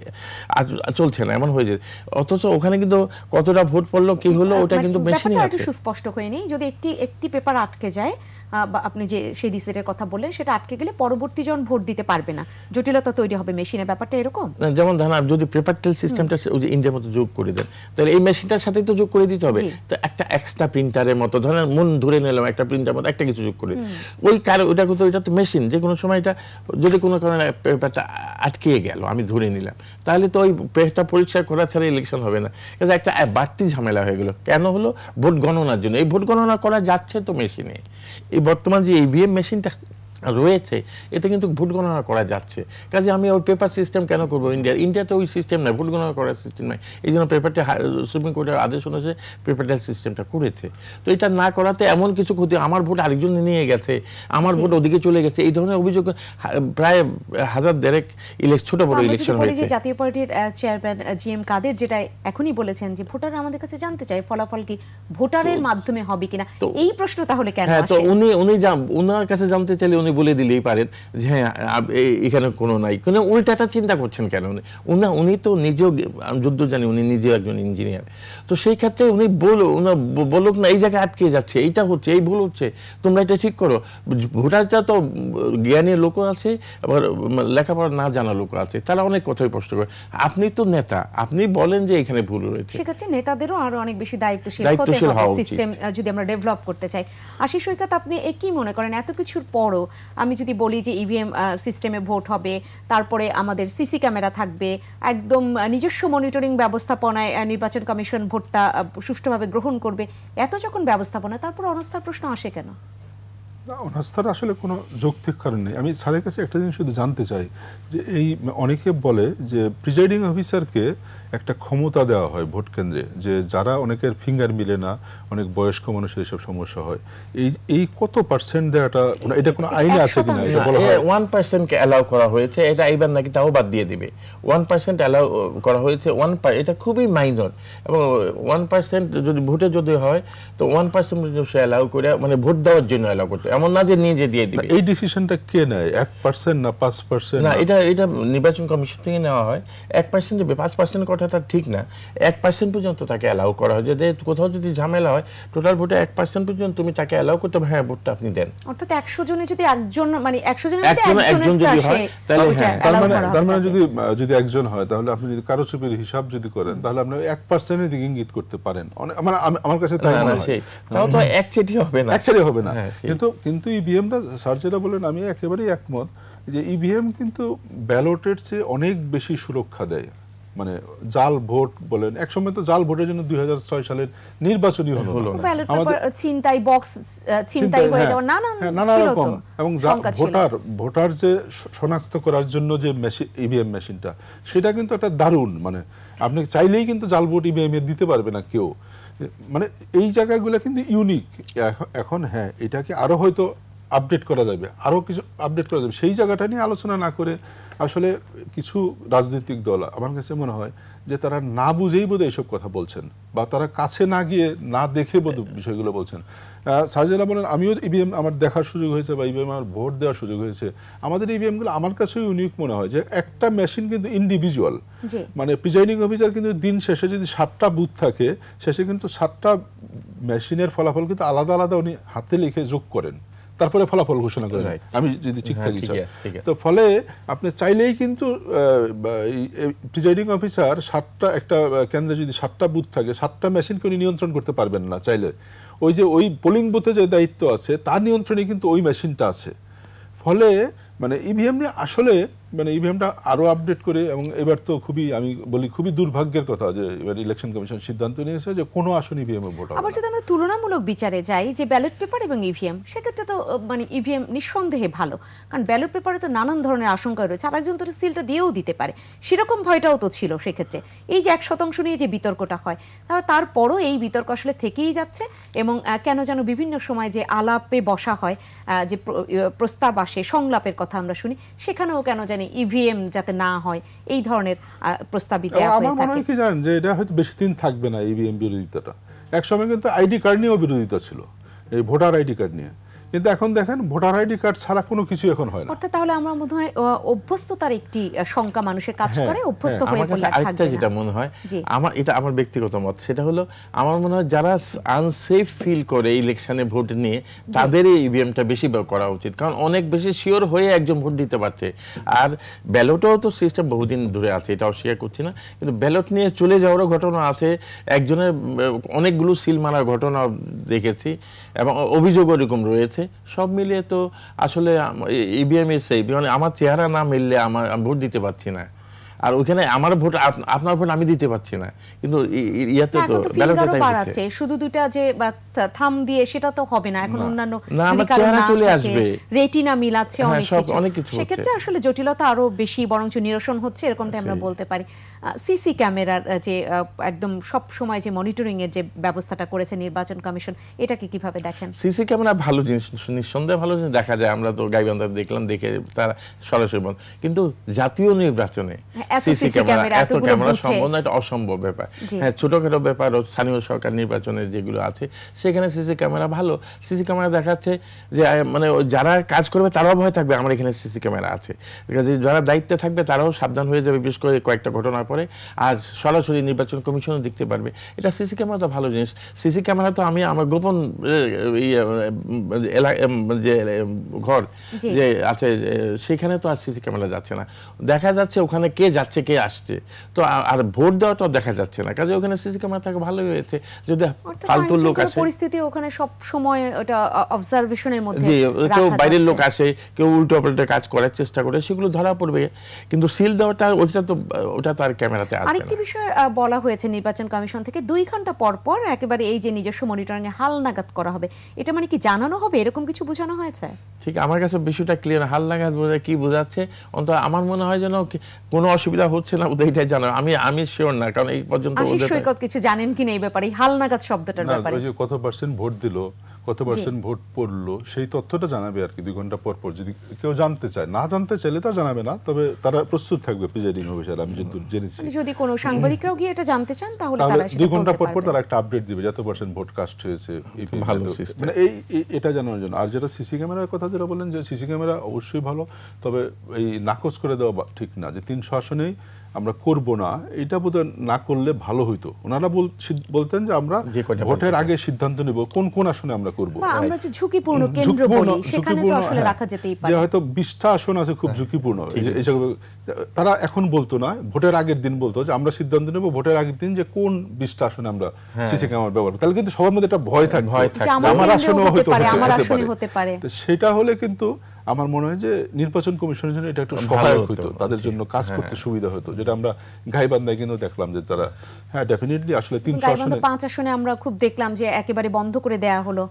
চলছে না এমন হয়ে যায় অথচ ওখানে কিন্তু কতটা ভোট পড়ল কি হলো ওটা কিন্তু মেশিনে আছে। সুস্পষ্ট হয়নি যদি একটি একটি পেপার আটকে যায় আপনি যে সেই রিসিটের কথা বললেন সেটা আটকে গেলে পরবর্তী জন ভোট দিতে পারবে। না। জটিলতা তৈরি হবে মেশিনের ব্যাপারটা এরকম? যেমন ধরেন আপনি যদি পেপার টেল সিস্টেমটা ইন্ডিয়ার মতো যোগ করে দেন তাহলে এই মেশিনটার সাথে তো যোগ করে দিতে হবে। তো একটা এক্সট্রা প্রিন্টারের মতো ধরেন মন ধরে নিলাম একটা প্রিন্টার মতো একটা কিছু যোগ করে। ওই কারণ ওটা কিন্তু এটা তো মেশিন যে কোনো সময় এটা যদি কোনো কারণে পেপারটা আটকে গেল আমি ধরে নিলাম তাহলে তো ওই পেপারটা পরিষ্কার করা ছাড়া ইলেকশন হবে না। কাজে একটা বাড়তি ঝামেলা হয়ে গেল। কেন হলো? ভোট গণনার জন্য। এই ভোট গণনা করা যাচ্ছে তো মেশিনে এই বর্তমান যে ইভিএম মেশিনটা রয়েছে এতে কিন্তু ভোট গণনা করা যাচ্ছে। কাজে আমি ওই পেপার সিস্টেম কেন করব? ইন্ডিয়া ইন্ডিয়াতে ওই সিস্টেম নাই ভোট গণনা করার সিস্টেম নাই। এই জন্য পেপারটা সুপ্রিম কোর্টের আদেশ অনুযায়ী পেপারটা সিস্টেমটা করেছে। তো এটা না করাতে এমন কিছু ক্ষতি আমার ভোট আরেকজন নিয়ে গেছে আমার ভোট ওদিকে চলে গেছে এই ধরনের অভিযোগ প্রায় হাজার দেড়েক ইলেকশন ছোট বড় ইলেকশন হয়েছে। জাতীয় পার্টির চেয়ারম্যান জি এম কাদের যেটা এখনই বলেছেন যে ভোটাররা আমাদের কাছে জানতে চায় ফলাফল কি ভোটারের মাধ্যমে হবে কিনা। এই প্রশ্ন তাহলে কেন হ্যাঁ তো উনি উনি উনার কাছে জানতে চাইলে উনি বলে দিলেই পারেন যে হ্যাঁ এখানে কোনো নাই। কিন্তু উল্টাটা চিন্তা করছেন কেন? উনি উনি উনি তো নিজেও যুদ্ধ জানি উনি নিজেও একজন ইঞ্জিনিয়ার তো সেই ক্ষেত্রে উনি বল উনি ব- বলুক না এই জায়গায় আটকে যাচ্ছে এইটা হচ্ছে এই ভুল হচ্ছে তোমরা এটা ঠিক করো। ভোটারটা তো জ্ঞানী লোক আছে আবার লেখাপড়া না জানা লোক আছে তারা অনেক কথাই প্রশ্ন করে। আপনি তো নেতা আপনি বলেন যে এখানে ভুল রয়েছে সেক্ষেত্রে নেতাদেরও আরও অনেক বেশি দায়িত্বশীল হতে দায়িত্বশীল হবে। সিস্টেম যদি আমরা ডেভেলপ করতে চাই। আশিস সৈকত আপনি কি মনে করেন? এত কিছুর পরও আমি যদি বলি যে ইভিএম সিস্টেমে ভোট হবে, তারপরে আমাদের সিসি ক্যামেরা থাকবে, একদম নিজস্ব মনিটরিং ব্যবস্থাপনায় নির্বাচন কমিশন ভোটটা সুষ্ঠুভাবে গ্রহণ করবে, এত যখন ব্যবস্থাপনা, তারপর অনাস্থার প্রশ্ন আসে কেন? অনাস্থার আসলে কোনো যৌক্তিক কারণ নেই। আমি স্যারের কাছে একটা জিনিস শুধু জানতে চাই, যে এই অনেকে বলে যে প্রিজাইডিং অফিসারকে একটা ক্ষমতা দেওয়া হয় ভোট কেন্দ্রে যে যারা অনেকের ফিঙ্গার মিলে না অনেক বয়স্ক মানুষের এসব সমস্যা হয়। এই এই কত পার্সেন্ট দেওয়াটা এটা কোনো আইনে আছে কিনা? এটা বলা হয় ওয়ান পার্সেন্টকে অ্যালাউ করা হয়েছে এটা এবার নাকি তাও বাদ দিয়ে দিবে। ওয়ান পার্সেন্ট অ্যালাউ করা হয়েছে ওয়ান এটা খুবই মাইনর এবং ওয়ান পার্সেন্ট যদি ভোটে যদি হয় তো ওয়ান পার্সেন্ট সে অ্যালাউ করে মানে ভোট দেওয়ার জন্য অ্যালাউ করতে এমন না যে নিজে দিয়ে দিবে। এই ডিসিশনটা কে নেয়? এক পার্সেন্ট না পাঁচ পার্সেন্ট না এটা এটা নির্বাচন কমিশন থেকে নেওয়া হয়। এক পার্সেন্ট দেবে পাঁচ পার্সেন্ট কথাটা ঠিক না এক পার্সেন্ট পর্যন্ত তাকে অ্যালাউ করা হয়। যদি কোথাও যদি ঝামেলা হয় টোটাল ভোটে এক পার্সেন্ট পর্যন্ত তুমি তাকে অ্যালাউ করতে হবে হ্যাঁ ভোটটা আপনি দেন। অর্থাৎ একশো জনে যদি একজন মানে একশো জনের একজন- একজন যদি হয়, তাহলে হ্যাঁ। তার মানে তার মানে যদি যদি একজন হয় তাহলে আপনি যদি কারও চুপির হিসাব যদি করেন তাহলে আপনি এক পার্সেন্টের দিকে ইঙ্গিত করতে পারেন। অনেক- আমার আমার কাছে তাই মনে হয়। তাও তো এক চেটি হবে না। অ্যাকচুয়ালি হবে না। হ্যাঁ, কিন্তু কিন্তু ইভিএমটা স্যার যেটা বলেন আমি একেবারেই একমত যে ইভিএম কিন্তু ব্যালটের চেয়ে অনেক বেশি সুরক্ষা দেয়। মানে জাল ভোট বলেন একসময় তো জাল ভোটের জন্য দুই সালের নির্বাচনই হলো আমাদের বক্স হয়ে যাওয়া নানান নানা রকম। এবং। ভোটার ভোটার যে শনাক্ত করার জন্য যে মেশিন ইভিএম মেশিনটা সেটা কিন্তু একটা দারুণ মানে আপনি চাইলেই কিন্তু জাল ভোট ইভিএম এ দিতে পারবে না কেউ। মানে এই জায়গাগুলো কিন্তু ইউনিক এখন হ্যাঁ এটাকে আরও হয়তো আপডেট করা যাবে আরও কিছু আপডেট করা যাবে। সেই জায়গাটা নিয়ে আলোচনা না করে আসলে কিছু রাজনৈতিক দল আমার কাছে মনে হয় যে তারা না বুঝেই বোধহয় এইসব কথা বলছেন বা তারা কাছে না গিয়ে না দেখে বোধ বিষয়গুলো বলছেন। সার্জেলা বলেন আমিও ইভিএম আমার দেখার সুযোগ হয়েছে বা ইভিএম আমার ভোট দেওয়ার সুযোগ হয়েছে। আমাদের ইভিএমগুলো আমার কাছেও ইউনিক মনে হয় যে একটা মেশিন কিন্তু ইন্ডিভিজুয়াল মানে প্রিজাইডিং অফিসার কিন্তু দিন শেষে যদি সাতটা বুথ থাকে শেষে কিন্তু সাতটা মেশিনের ফলাফল কিন্তু আলাদা আলাদা উনি হাতে লিখে যোগ করেন। তারপরে ফলাফল ঘোষণা করে. আমি যদি ঠিক হ্যাঁ, থাকি। তো ফলে আপনি চাইলেই কিন্তু প্রিজাইডিং অফিসার সাতটা একটা কেন্দ্রে যদি সাতটা বুথ থাকে সাতটা মেশিনকে উনি নিয়ন্ত্রণ করতে পারবেন না চাইলে ওই যে ওই পোলিং বুথে যে দায়িত্ব আছে তার নিয়ন্ত্রণে কিন্তু ওই মেশিনটা আছে ফলে মানে ইভিএম নিয়ে আসলে মানে ইভিএমটা আরও আপডেট করে এবং এবার তো খুবই আমি বলি খুবই দুর্ভাগ্যের কথা যে এবার ইলেকশন কমিশন সিদ্ধান্ত নিয়েছে যে কোনো আসন ইভিএম এ ভোট হবে আবার যদি আমরা তুলনামূলক বিচারে যাই যে ব্যালট পেপার এবং ইভিএম সেক্ষেত্রে তো মানে ইভিএম নিঃসন্দেহে ভালো। কারণ ব্যালট পেপারে তো নানান ধরনের আশঙ্কা রয়েছে। আর একজন তো সিলটা দিয়েও দিতে পারে। সেরকম ভয়টাও তো ছিল সেক্ষেত্রে। এই যে এক শতাংশ নিয়ে যে বিতর্কটা হয় তাহলে তারপরও এই বিতর্ক আসলে থেকেই যাচ্ছে এবং কেন যেন বিভিন্ন সময় যে আলাপে বসা হয় যে প্রস্তাব আসে সংলাপের কথা আমরা শুনি সেখানেও কেন জানি ইভিএম যাতে না হয় এই ধরনের প্রস্তাবিত আমার মনে হয় কি জানেন যে এটা হয়তো বেশি দিন থাকবে না ইভিএম বিরোধিতাটা। একসময় কিন্তু আইডি কার্ড নিয়েও বিরোধিতা ছিল এই ভোটার আইডি কার্ড নিয়ে। কিন্তু এখন দেখেন ভোটার আইডি কার্ড ছাড়া কোনো কিছু এখন হয় না। অর্থাৎ তাহলে আমরা মনে হয় অভ্যস্ততার একটি শঙ্কা মানুষের কাজ হ্যাঁ, করে অভ্যস্ত আমার হয়ে পড়লে আর আরেকটা যেটা মনে হয় আমার এটা আমার ব্যক্তিগত মত সেটা হলো আমার মনে হয় যারা আনসেফ ফিল করে ইলেকশনে ভোট নিয়ে তাদের এই ইভিএমটা বেশি ব্যবহার করা উচিত। কারণ অনেক বেশি শিওর হয়ে একজন ভোট দিতে পারছে। আর ব্যালটও তো সিস্টেম বহুদিন ধরে আছে এটা অস্বীকার করছি না। কিন্তু ব্যালট নিয়ে চলে যাওয়ারও ঘটনা আছে। একজনের অনেকগুলো সিল মারার ঘটনা দেখেছি এবং অভিযোগ এরকম রয়েছে। সব মিলিয়ে তো আসলে ইভিএম এর সেই মানে আমার চেহারা না মিললে আমার আমি ভোট দিতে পারছি না। আর ওখানে আমার ভোট আপনার ভোট আমি দিতে পারছি না। কিন্তু ইয়াতে তো ব্যালটে তাই আছে। শুধু দুইটা যে থাম দিয়ে সেটা তো হবে না। এখন অন্যান্য না, আমার চেহারা চলে আসবে। রেটিনা মিলাচ্ছে হ্যাঁ, অনেক কিছু। সেক্ষেত্রে আসলে জটিলতা আরও বেশি বরঞ্চ নিরসন হচ্ছে এরকমটা আমরা। বলতে পারি। সিসি ক্যামেরার যে একদম সব সময় যে মনিটরিং এর যে ব্যবস্থাটা করেছে নির্বাচন কমিশন এটাকে কীভাবে দেখেন? সিসি ক্যামেরা ভালো জিনিস নিঃসন্দেহে ভালো জিনিস। দেখা যায় আমরা তো গাইবান্ধা দেখলাম দেখে তারা সরাসরি বল কিন্তু জাতীয় নির্বাচনে হ্যাঁ, সিসি ক্যামেরা এত ক্যামেরা সম্ভব না এটা অসম্ভব ব্যাপার। হ্যাঁ ছোটখাটো ব্যাপার স্থানীয় সরকার নির্বাচনে যেগুলো আছে সেখানে সিসি ক্যামেরা ভালো। সিসি ক্যামেরা দেখাচ্ছে যে মানে যারা কাজ করবে তারাও ভয় থাকবে আমার এখানে সিসি ক্যামেরা আছে। আছে যারা দায়িত্বে থাকবে তারাও সাবধান হয়ে যাবে বিশেষ করে কয়েকটা ঘটনার পরে আর সরাসরি নির্বাচন কমিশনও দেখতে পারবে। এটা সিসি ক্যামেরা তো ভালো জিনিস। সিসি ক্যামেরা তো আমি আমার গোপন যে ঘর যে আছে সেখানে তো আর সিসি ক্যামেরা যাচ্ছে না। দেখা যাচ্ছে ওখানে কে যাচ্ছে কে আসছে। তো আর ভোট দেওয়াটাও দেখা যাচ্ছে না। কাজে ওখানে সিসি ক্যামেরা থাকে ভালোই হয়েছে। যদি ফালতু লোক আসে পরিস্থিতি ওখানে সব সময় ওটা অবজারভেশনের মধ্যে কেউ বাইরের লোক আসে কেউ উল্টো পাল্টা কাজ করার চেষ্টা করে সেগুলো ধরা পড়বে। কিন্তু সিল দেওয়াটা ওইটা তো ওটা তো আর ক্যামেরাতে আসবে আরেকটি বিষয় বলা হয়েছে নির্বাচন কমিশন থেকে দুই ঘণ্টা পর পর একেবারে এই যে নিজস্ব মনিটরিং এ হাল নাগাদ করা হবে এটা মানে কি জানানো হবে? এরকম কিছু বোঝানো হয়েছে? ঠিক আমার কাছে বিষয়টা ক্লিয়ার হাল লাগাত বোঝা কি বোঝাচ্ছে? অন্তত আমার মনে হয় যেন কোনো অসুবিধা হচ্ছে না বোধহয় এটাই জানো আমি আমি শিওর না কারণ এই পর্যন্ত আশিস সৈকত কিছু জানেন কিনা এই ব্যাপারে? এই হাল নাগাদ শব্দটার ব্যাপারে। কত পার্সেন্ট ভোট দিল কত পার্সেন্ট ভোট পড়ল সেই তথ্যটা জানাবে আর কি দুই ঘণ্টা পর পর। যদি কেউ জানতে চায় না জানতে চাইলে তা জানাবে না তবে তারা প্রস্তুত থাকবে প্রিজাইডিং অফিসার আমি যেহেতু জেনেছি। মানে যদি কোনো সাংবাদিকরাও গিয়ে এটা জানতে চান তাহলে তারা সেটা দুই ঘণ্টা পর পর তারা একটা আপডেট দিবে যত পার্সেন্ট ভোট কাস্ট হয়েছে ভালো মানে এই এটা জানানোর জন্য। আর যেটা সিসি ক্যামেরার কথা যেটা বললেন যে সিসি ক্যামেরা অবশ্যই ভালো তবে এই নাকচ করে দেওয়া বা- ঠিক না যে তিনশো আসনেই আমরা করব না এটা বোধহয় না করলে ভালো হইতো। ওনারা বলতেন যে আমরা ভোটের আগে সিদ্ধান্ত নেব কোন কোন আসনে আমরা করব। আমরা যে ঝুঁকিপূর্ণ কেন্দ্র বলি সেখানে তো আসলে হ্যাঁ। রাখা যেতেই যে হয়তো বিশটা আসন আছে খুব ঝুঁকিপূর্ণ। এই যে- তারা এখন বলতো না ভোটের আগের দিন বলতো যে আমরা সিদ্ধান্ত নেব ভোটের আগের দিন যে কোন বিশটা আসনে আমরা সিসি ক্যামেরা ব্যবহার করব। তাহলে কিন্তু সবার মধ্যে একটা ভয় থাকবে। আমার হতে পারে, আমার আসনে হতে পারে। তো সেটা হলে কিন্তু আমার মনে হয় যে নির্বাচন কমিশনের জন্য এটা একটু সহায়ক হতো। তাদের জন্য কাজ করতে সুবিধা হতো। যেটা আমরা গাইবান্ধায় কিন্তু দেখলাম যে তারা হ্যাঁ ডেফিনেটলি আসলে তিনশো আসনে পাঁচ আসনে আমরা খুব দেখলাম যে একেবারে বন্ধ করে দেয়া হলো।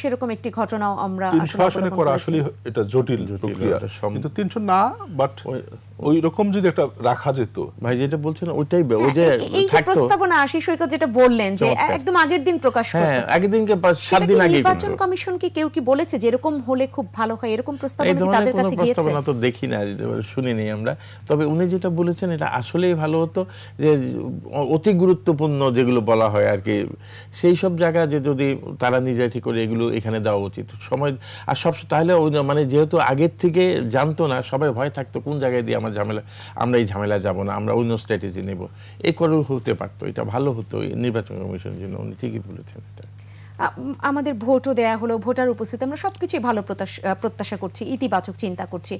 সেরকম একটি ঘটনাও আমরা তিনশো আসলে আসনে করা আসলে এটা জটিল প্রক্রিয়া। কিন্তু তিনশো না বাট ওই- রকম যদি একটা রাখা যেত। ভাই যেটা বলছেন ওইটাই বে- ওই যে হ্যাঁ, এই যে প্রস্তাবনা আশিস সৈকত যেটা বললেন যে একদম আগের দিন প্রকাশ হ্যাঁ আগের দিনকে পাঁচ- সাত দিন আগে নির্বাচন কমিশন কি কেউ কি বলেছে যে এরকম হলে খুব ভালো হয়? এরকম প্রস্তাবনা কি তাদের কাছে গিয়েছে? প্রস্তাবনা তো দেখি না শুনিনি আমরা। তবে উনি যেটা বলেছেন এটা আসলেই ভালো হতো যে অতি গুরুত্বপূর্ণ যেগুলো বলা হয় আর কি সেই সব জায়গা যে যদি তারা নিজে ঠিক করে এগুলো এখানে দেওয়া উচিত। সময় আর সব তাহলে মানে যেহেতু আগের থেকে জানতো না সবাই ভয় থাকতো কোন জায়গায় দিয়ে আমার ঝামেলা আমরা এই ঝামেলা যাব না আমরা অন্য স্ট্র্যাটেজি নেব। এই করে হতে পারতো এটা ভালো হতো এই নির্বাচন কমিশনের জন্য উনি ঠিকই বলেছেন এটা। আমাদের ভোটও দেয়া হলো ভোটার উপস্থিতি আমরা সবকিছুই ভালো প্রত্যাশ- প্রত্যাশা করছি ইতিবাচক চিন্তা করছি।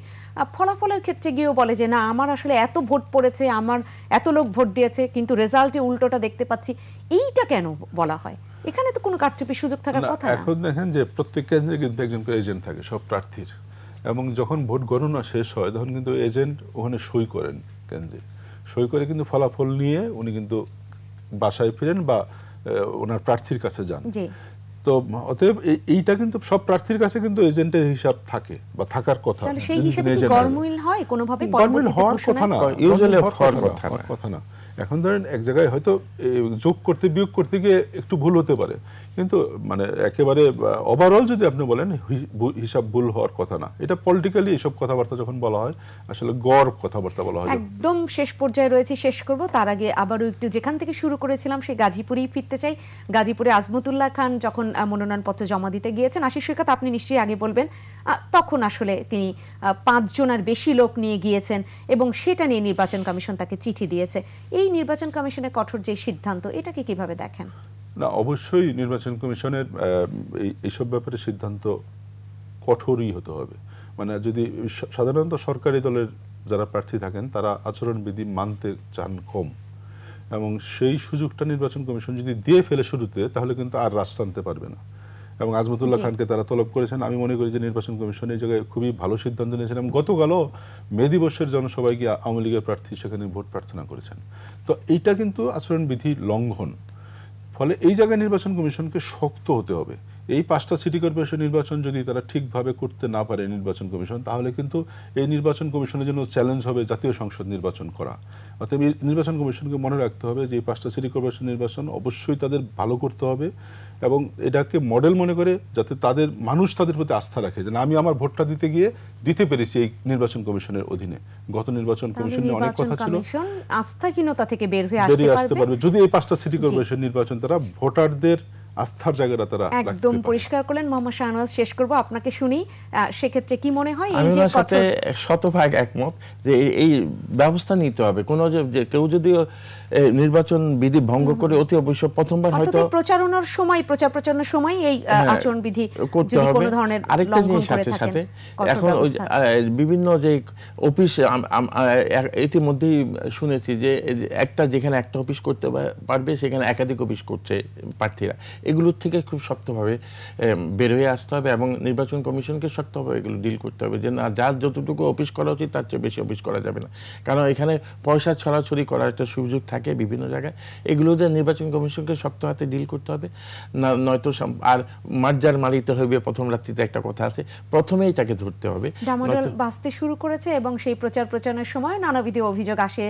ফলাফলের ক্ষেত্রে গিয়েও বলে যে না আমার আসলে এত ভোট পড়েছে আমার এত লোক ভোট দিয়েছে কিন্তু রেজাল্টে উল্টোটা দেখতে পাচ্ছি। এইটা কেন বলা হয়? এখানে তো কোনো কারচুপির সুযোগ থাকার কথা না। এখন দেখেন যে প্রত্যেক কেন্দ্রে কিন্তু একজন করে এজেন্ট থাকে সব প্রার্থীর। এবং যখন ভোট গণনা শেষ হয় তখন কিন্তু এজেন্ট ওখানে সই করেন কেন্দ্রে। সই করে কিন্তু ফলাফল নিয়ে উনি কিন্তু বাসায় ফিরেন বা ওনার প্রার্থীর কাছে যান। তো অতএব এইটা কিন্তু সব প্রার্থীর কাছে কিন্তু এজেন্টের হিসাব থাকে বা থাকার কথা। সেই হিসেবে হয়। গরমিল হয়? কোনোভাবে গরমিল হওয়ার কথা হওয়ার না। কথা না। এখন ধরেন এক জায়গায় হয়তো যোগ করতে বিয়োগ করতে গিয়ে একটু ভুল হতে পারে। কিন্তু মানে একেবারে ওভারঅল যদি আপনি বলেন হিসাব ভুল হওয়ার কথা না। এটা পলিটিক্যালি এইসব কথাবার্তা যখন বলা হয় আসলে গড় কথাবার্তা বলা হয় একদম শেষ পর্যায়ে রয়েছে শেষ করব। তার আগে আবারও একটু যেখান থেকে শুরু করেছিলাম সেই গাজীপুরেই ফিরতে চাই। গাজীপুরে আজমতুল্লাহ খান যখন মনোনয়নপত্র জমা দিতে গিয়েছেন আশিস সৈকত আপনি নিশ্চয়ই আগে বলবেন তখন আসলে তিনি আহ, পাঁচজনের বেশি লোক নিয়ে গিয়েছেন এবং সেটা নিয়ে নির্বাচন কমিশন তাকে চিঠি দিয়েছে। এই নির্বাচন কমিশনের কঠোর যে সিদ্ধান্ত এটাকে কীভাবে দেখেন? না অবশ্যই নির্বাচন কমিশনের এই- এইসব ব্যাপারে সিদ্ধান্ত কঠোরই হতে হবে। মানে যদি সাধারণত সরকারি দলের যারা প্রার্থী থাকেন তারা আচরণবিধি মানতে চান কম। এবং সেই সুযোগটা নির্বাচন কমিশন যদি দিয়ে ফেলে শুরুতে তাহলে কিন্তু আর রাশ টানতে পারবে না। এবং আজমতুল্লাহ খানকে তারা তলব করেছেন। আমি মনে করি যে নির্বাচন কমিশন এই জায়গায় খুবই ভালো সিদ্ধান্ত নিয়েছেন এবং গতকালও মে দিবসের জনসভায় গিয়ে আওয়ামী লীগের প্রার্থী সেখানে ভোট প্রার্থনা করেছেন। তো এইটা কিন্তু আচরণবিধি লঙ্ঘন। ফলে এই জায়গায় নির্বাচন কমিশনকে শক্ত হতে হবে। এই পাঁচটা সিটি কর্পোরেশন নির্বাচন যদি তারা ঠিকভাবে করতে না পারে নির্বাচন কমিশন তাহলে কিন্তু এই নির্বাচন কমিশনের জন্য চ্যালেঞ্জ হবে জাতীয় সংসদ নির্বাচন করা। অতএব এই নির্বাচন কমিশনকে মনে রাখতে হবে যে এই পাঁচটা সিটি কর্পোরেশন নির্বাচন অবশ্যই তাদের ভালো করতে হবে এবং এটাকে মডেল মনে করে যাতে তাদের মানুষ তাদের প্রতি আস্থা রাখে যে না, আমি আমার ভোটটা দিতে গিয়ে দিতে পেরেছি এই নির্বাচন কমিশনের অধীনে। গত নির্বাচন কমিশন নিয়ে অনেক কথা ছিল। আস্থাহীনতা থেকে বের হয়ে আসতে পারবে? পারবে। যদি এই পাঁচটা সিটি কর্পোরেশন নির্বাচন তারা ভোটারদের আস্থার জায়গাটা তারা একদম পরিষ্কার করলেন মোহাম্মদ শাহনওয়াজ শেষ করব। আপনাকে শুনি সেক্ষেত্রে কি মনে হয় এই যে সাথে শতভাগ একমত যে এই- ব্যবস্থা নিতে হবে। কোনো যে কেউ যদি নির্বাচন বিধি ভঙ্গ করে অতি অবশ্য প্রথমবার হয়তো প্রচারণার সময় প্রচার প্রচারণার সময় এই হ্যাঁ, আচরণবিধি করতে হবে। কোনো ধরনের আরেকটা জিনিস আছে সাথে। এখন বিভিন্ন যে অফিস ইতিমধ্যেই শুনেছি যে একটা যেখানে একটা অফিস করতে পারবে সেখানে একাধিক অফিস করছে প্রার্থীরা। এগুলোর থেকে খুব শক্তভাবে বের হয়ে আসতে হবে এবং নির্বাচন কমিশনকে শক্তভাবে এগুলো ডিল করতে হবে যে না যার যতটুকু অফিস করা উচিত তার চেয়ে বেশি অফিস করা যাবে না। কারণ এখানে পয়সা ছড়াছড়ি করার একটা সুযোগ থাকে বিভিন্ন জায়গায়। এগুলোতে নির্বাচন কমিশনকে শক্ত হাতে ডিল করতে হবে। না নয়তো আর মার্জার মারিতে হবে প্রথম রাত্রিতে একটা কথা আছে। প্রথমেই তাকে ধরতে হবে। ডামাডোল বাঁচতে শুরু করেছে এবং সেই প্রচার প্রচারের সময় নানাবিধ অভিযোগ আসে।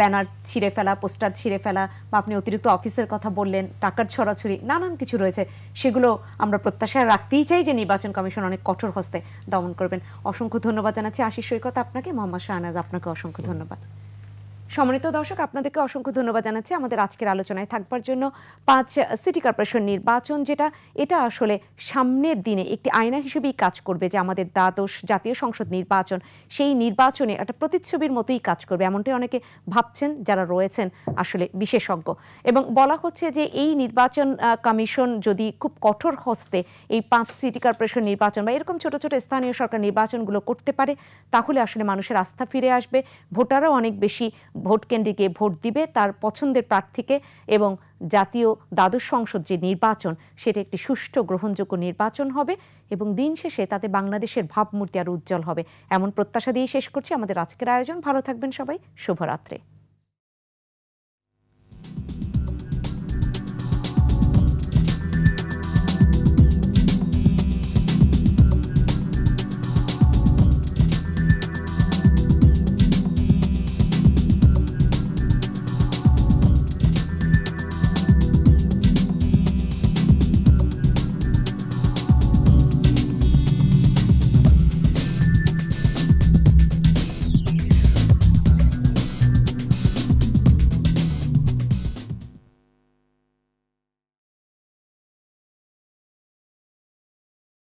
ব্যানার ছিঁড়ে ফেলা পোস্টার ছিঁড়ে ফেলা বা আপনি অতিরিক্ত অফিসের কথা বললেন টাকার ছড়াছড়ি। নানান কিছু রয়েছে, সেগুলো আমরা প্রত্যাশা রাখতেই চাই যে নির্বাচন কমিশন অনেক কঠোর হস্তে দমন করবেন। অসংখ্য ধন্যবাদ জানাচ্ছি আশিস সৈকত আপনাকে, মোহাম্মদ শাহনাজ আপনাকে অসংখ্য ধন্যবাদ। সম্মানিত দর্শক, আপনাদেরকে অসংখ্য ধন্যবাদ জানাচ্ছি। আমাদের আজকের আলোচনায় থাকবার জন্য পাঁচ সিটি কর্পোরেশন নির্বাচন, যেটা, এটা আসলে সামনের দিনে একটি আয়না হিসেবেই কাজ করবে যে আমাদের দ্বাদশ জাতীয় সংসদ নির্বাচন। সেই নির্বাচনে একটা প্রতিচ্ছবির মতোই কাজ করবে, এমনটাই অনেকে ভাবছেন যারা রয়েছেন আসলে বিশেষজ্ঞ। এবং বলা হচ্ছে যে এই নির্বাচন কমিশন যদি খুব কঠোর হস্তে এই পাঁচ সিটি কর্পোরেশন নির্বাচন বা এরকম ছোট ছোট স্থানীয় সরকার নির্বাচনগুলো করতে পারে, তাহলে আসলে মানুষের আস্থা ফিরে আসবে। ভোটারও অনেক বেশি ভোট কেন্দ্রে গিয়ে ভোট দিবে তার পছন্দের প্রার্থীকে এবং জাতীয় দ্বাদশ সংসদ যে নির্বাচন, সেটা একটি সুষ্ঠু গ্রহণযোগ্য নির্বাচন হবে এবং দিন শেষে তাতে বাংলাদেশের ভাবমূর্তি আরও উজ্জ্বল হবে। এমন প্রত্যাশা দিয়ে শেষ করছি আমাদের আজকের আয়োজন। ভালো থাকবেন সবাই। শুভরাত্রি।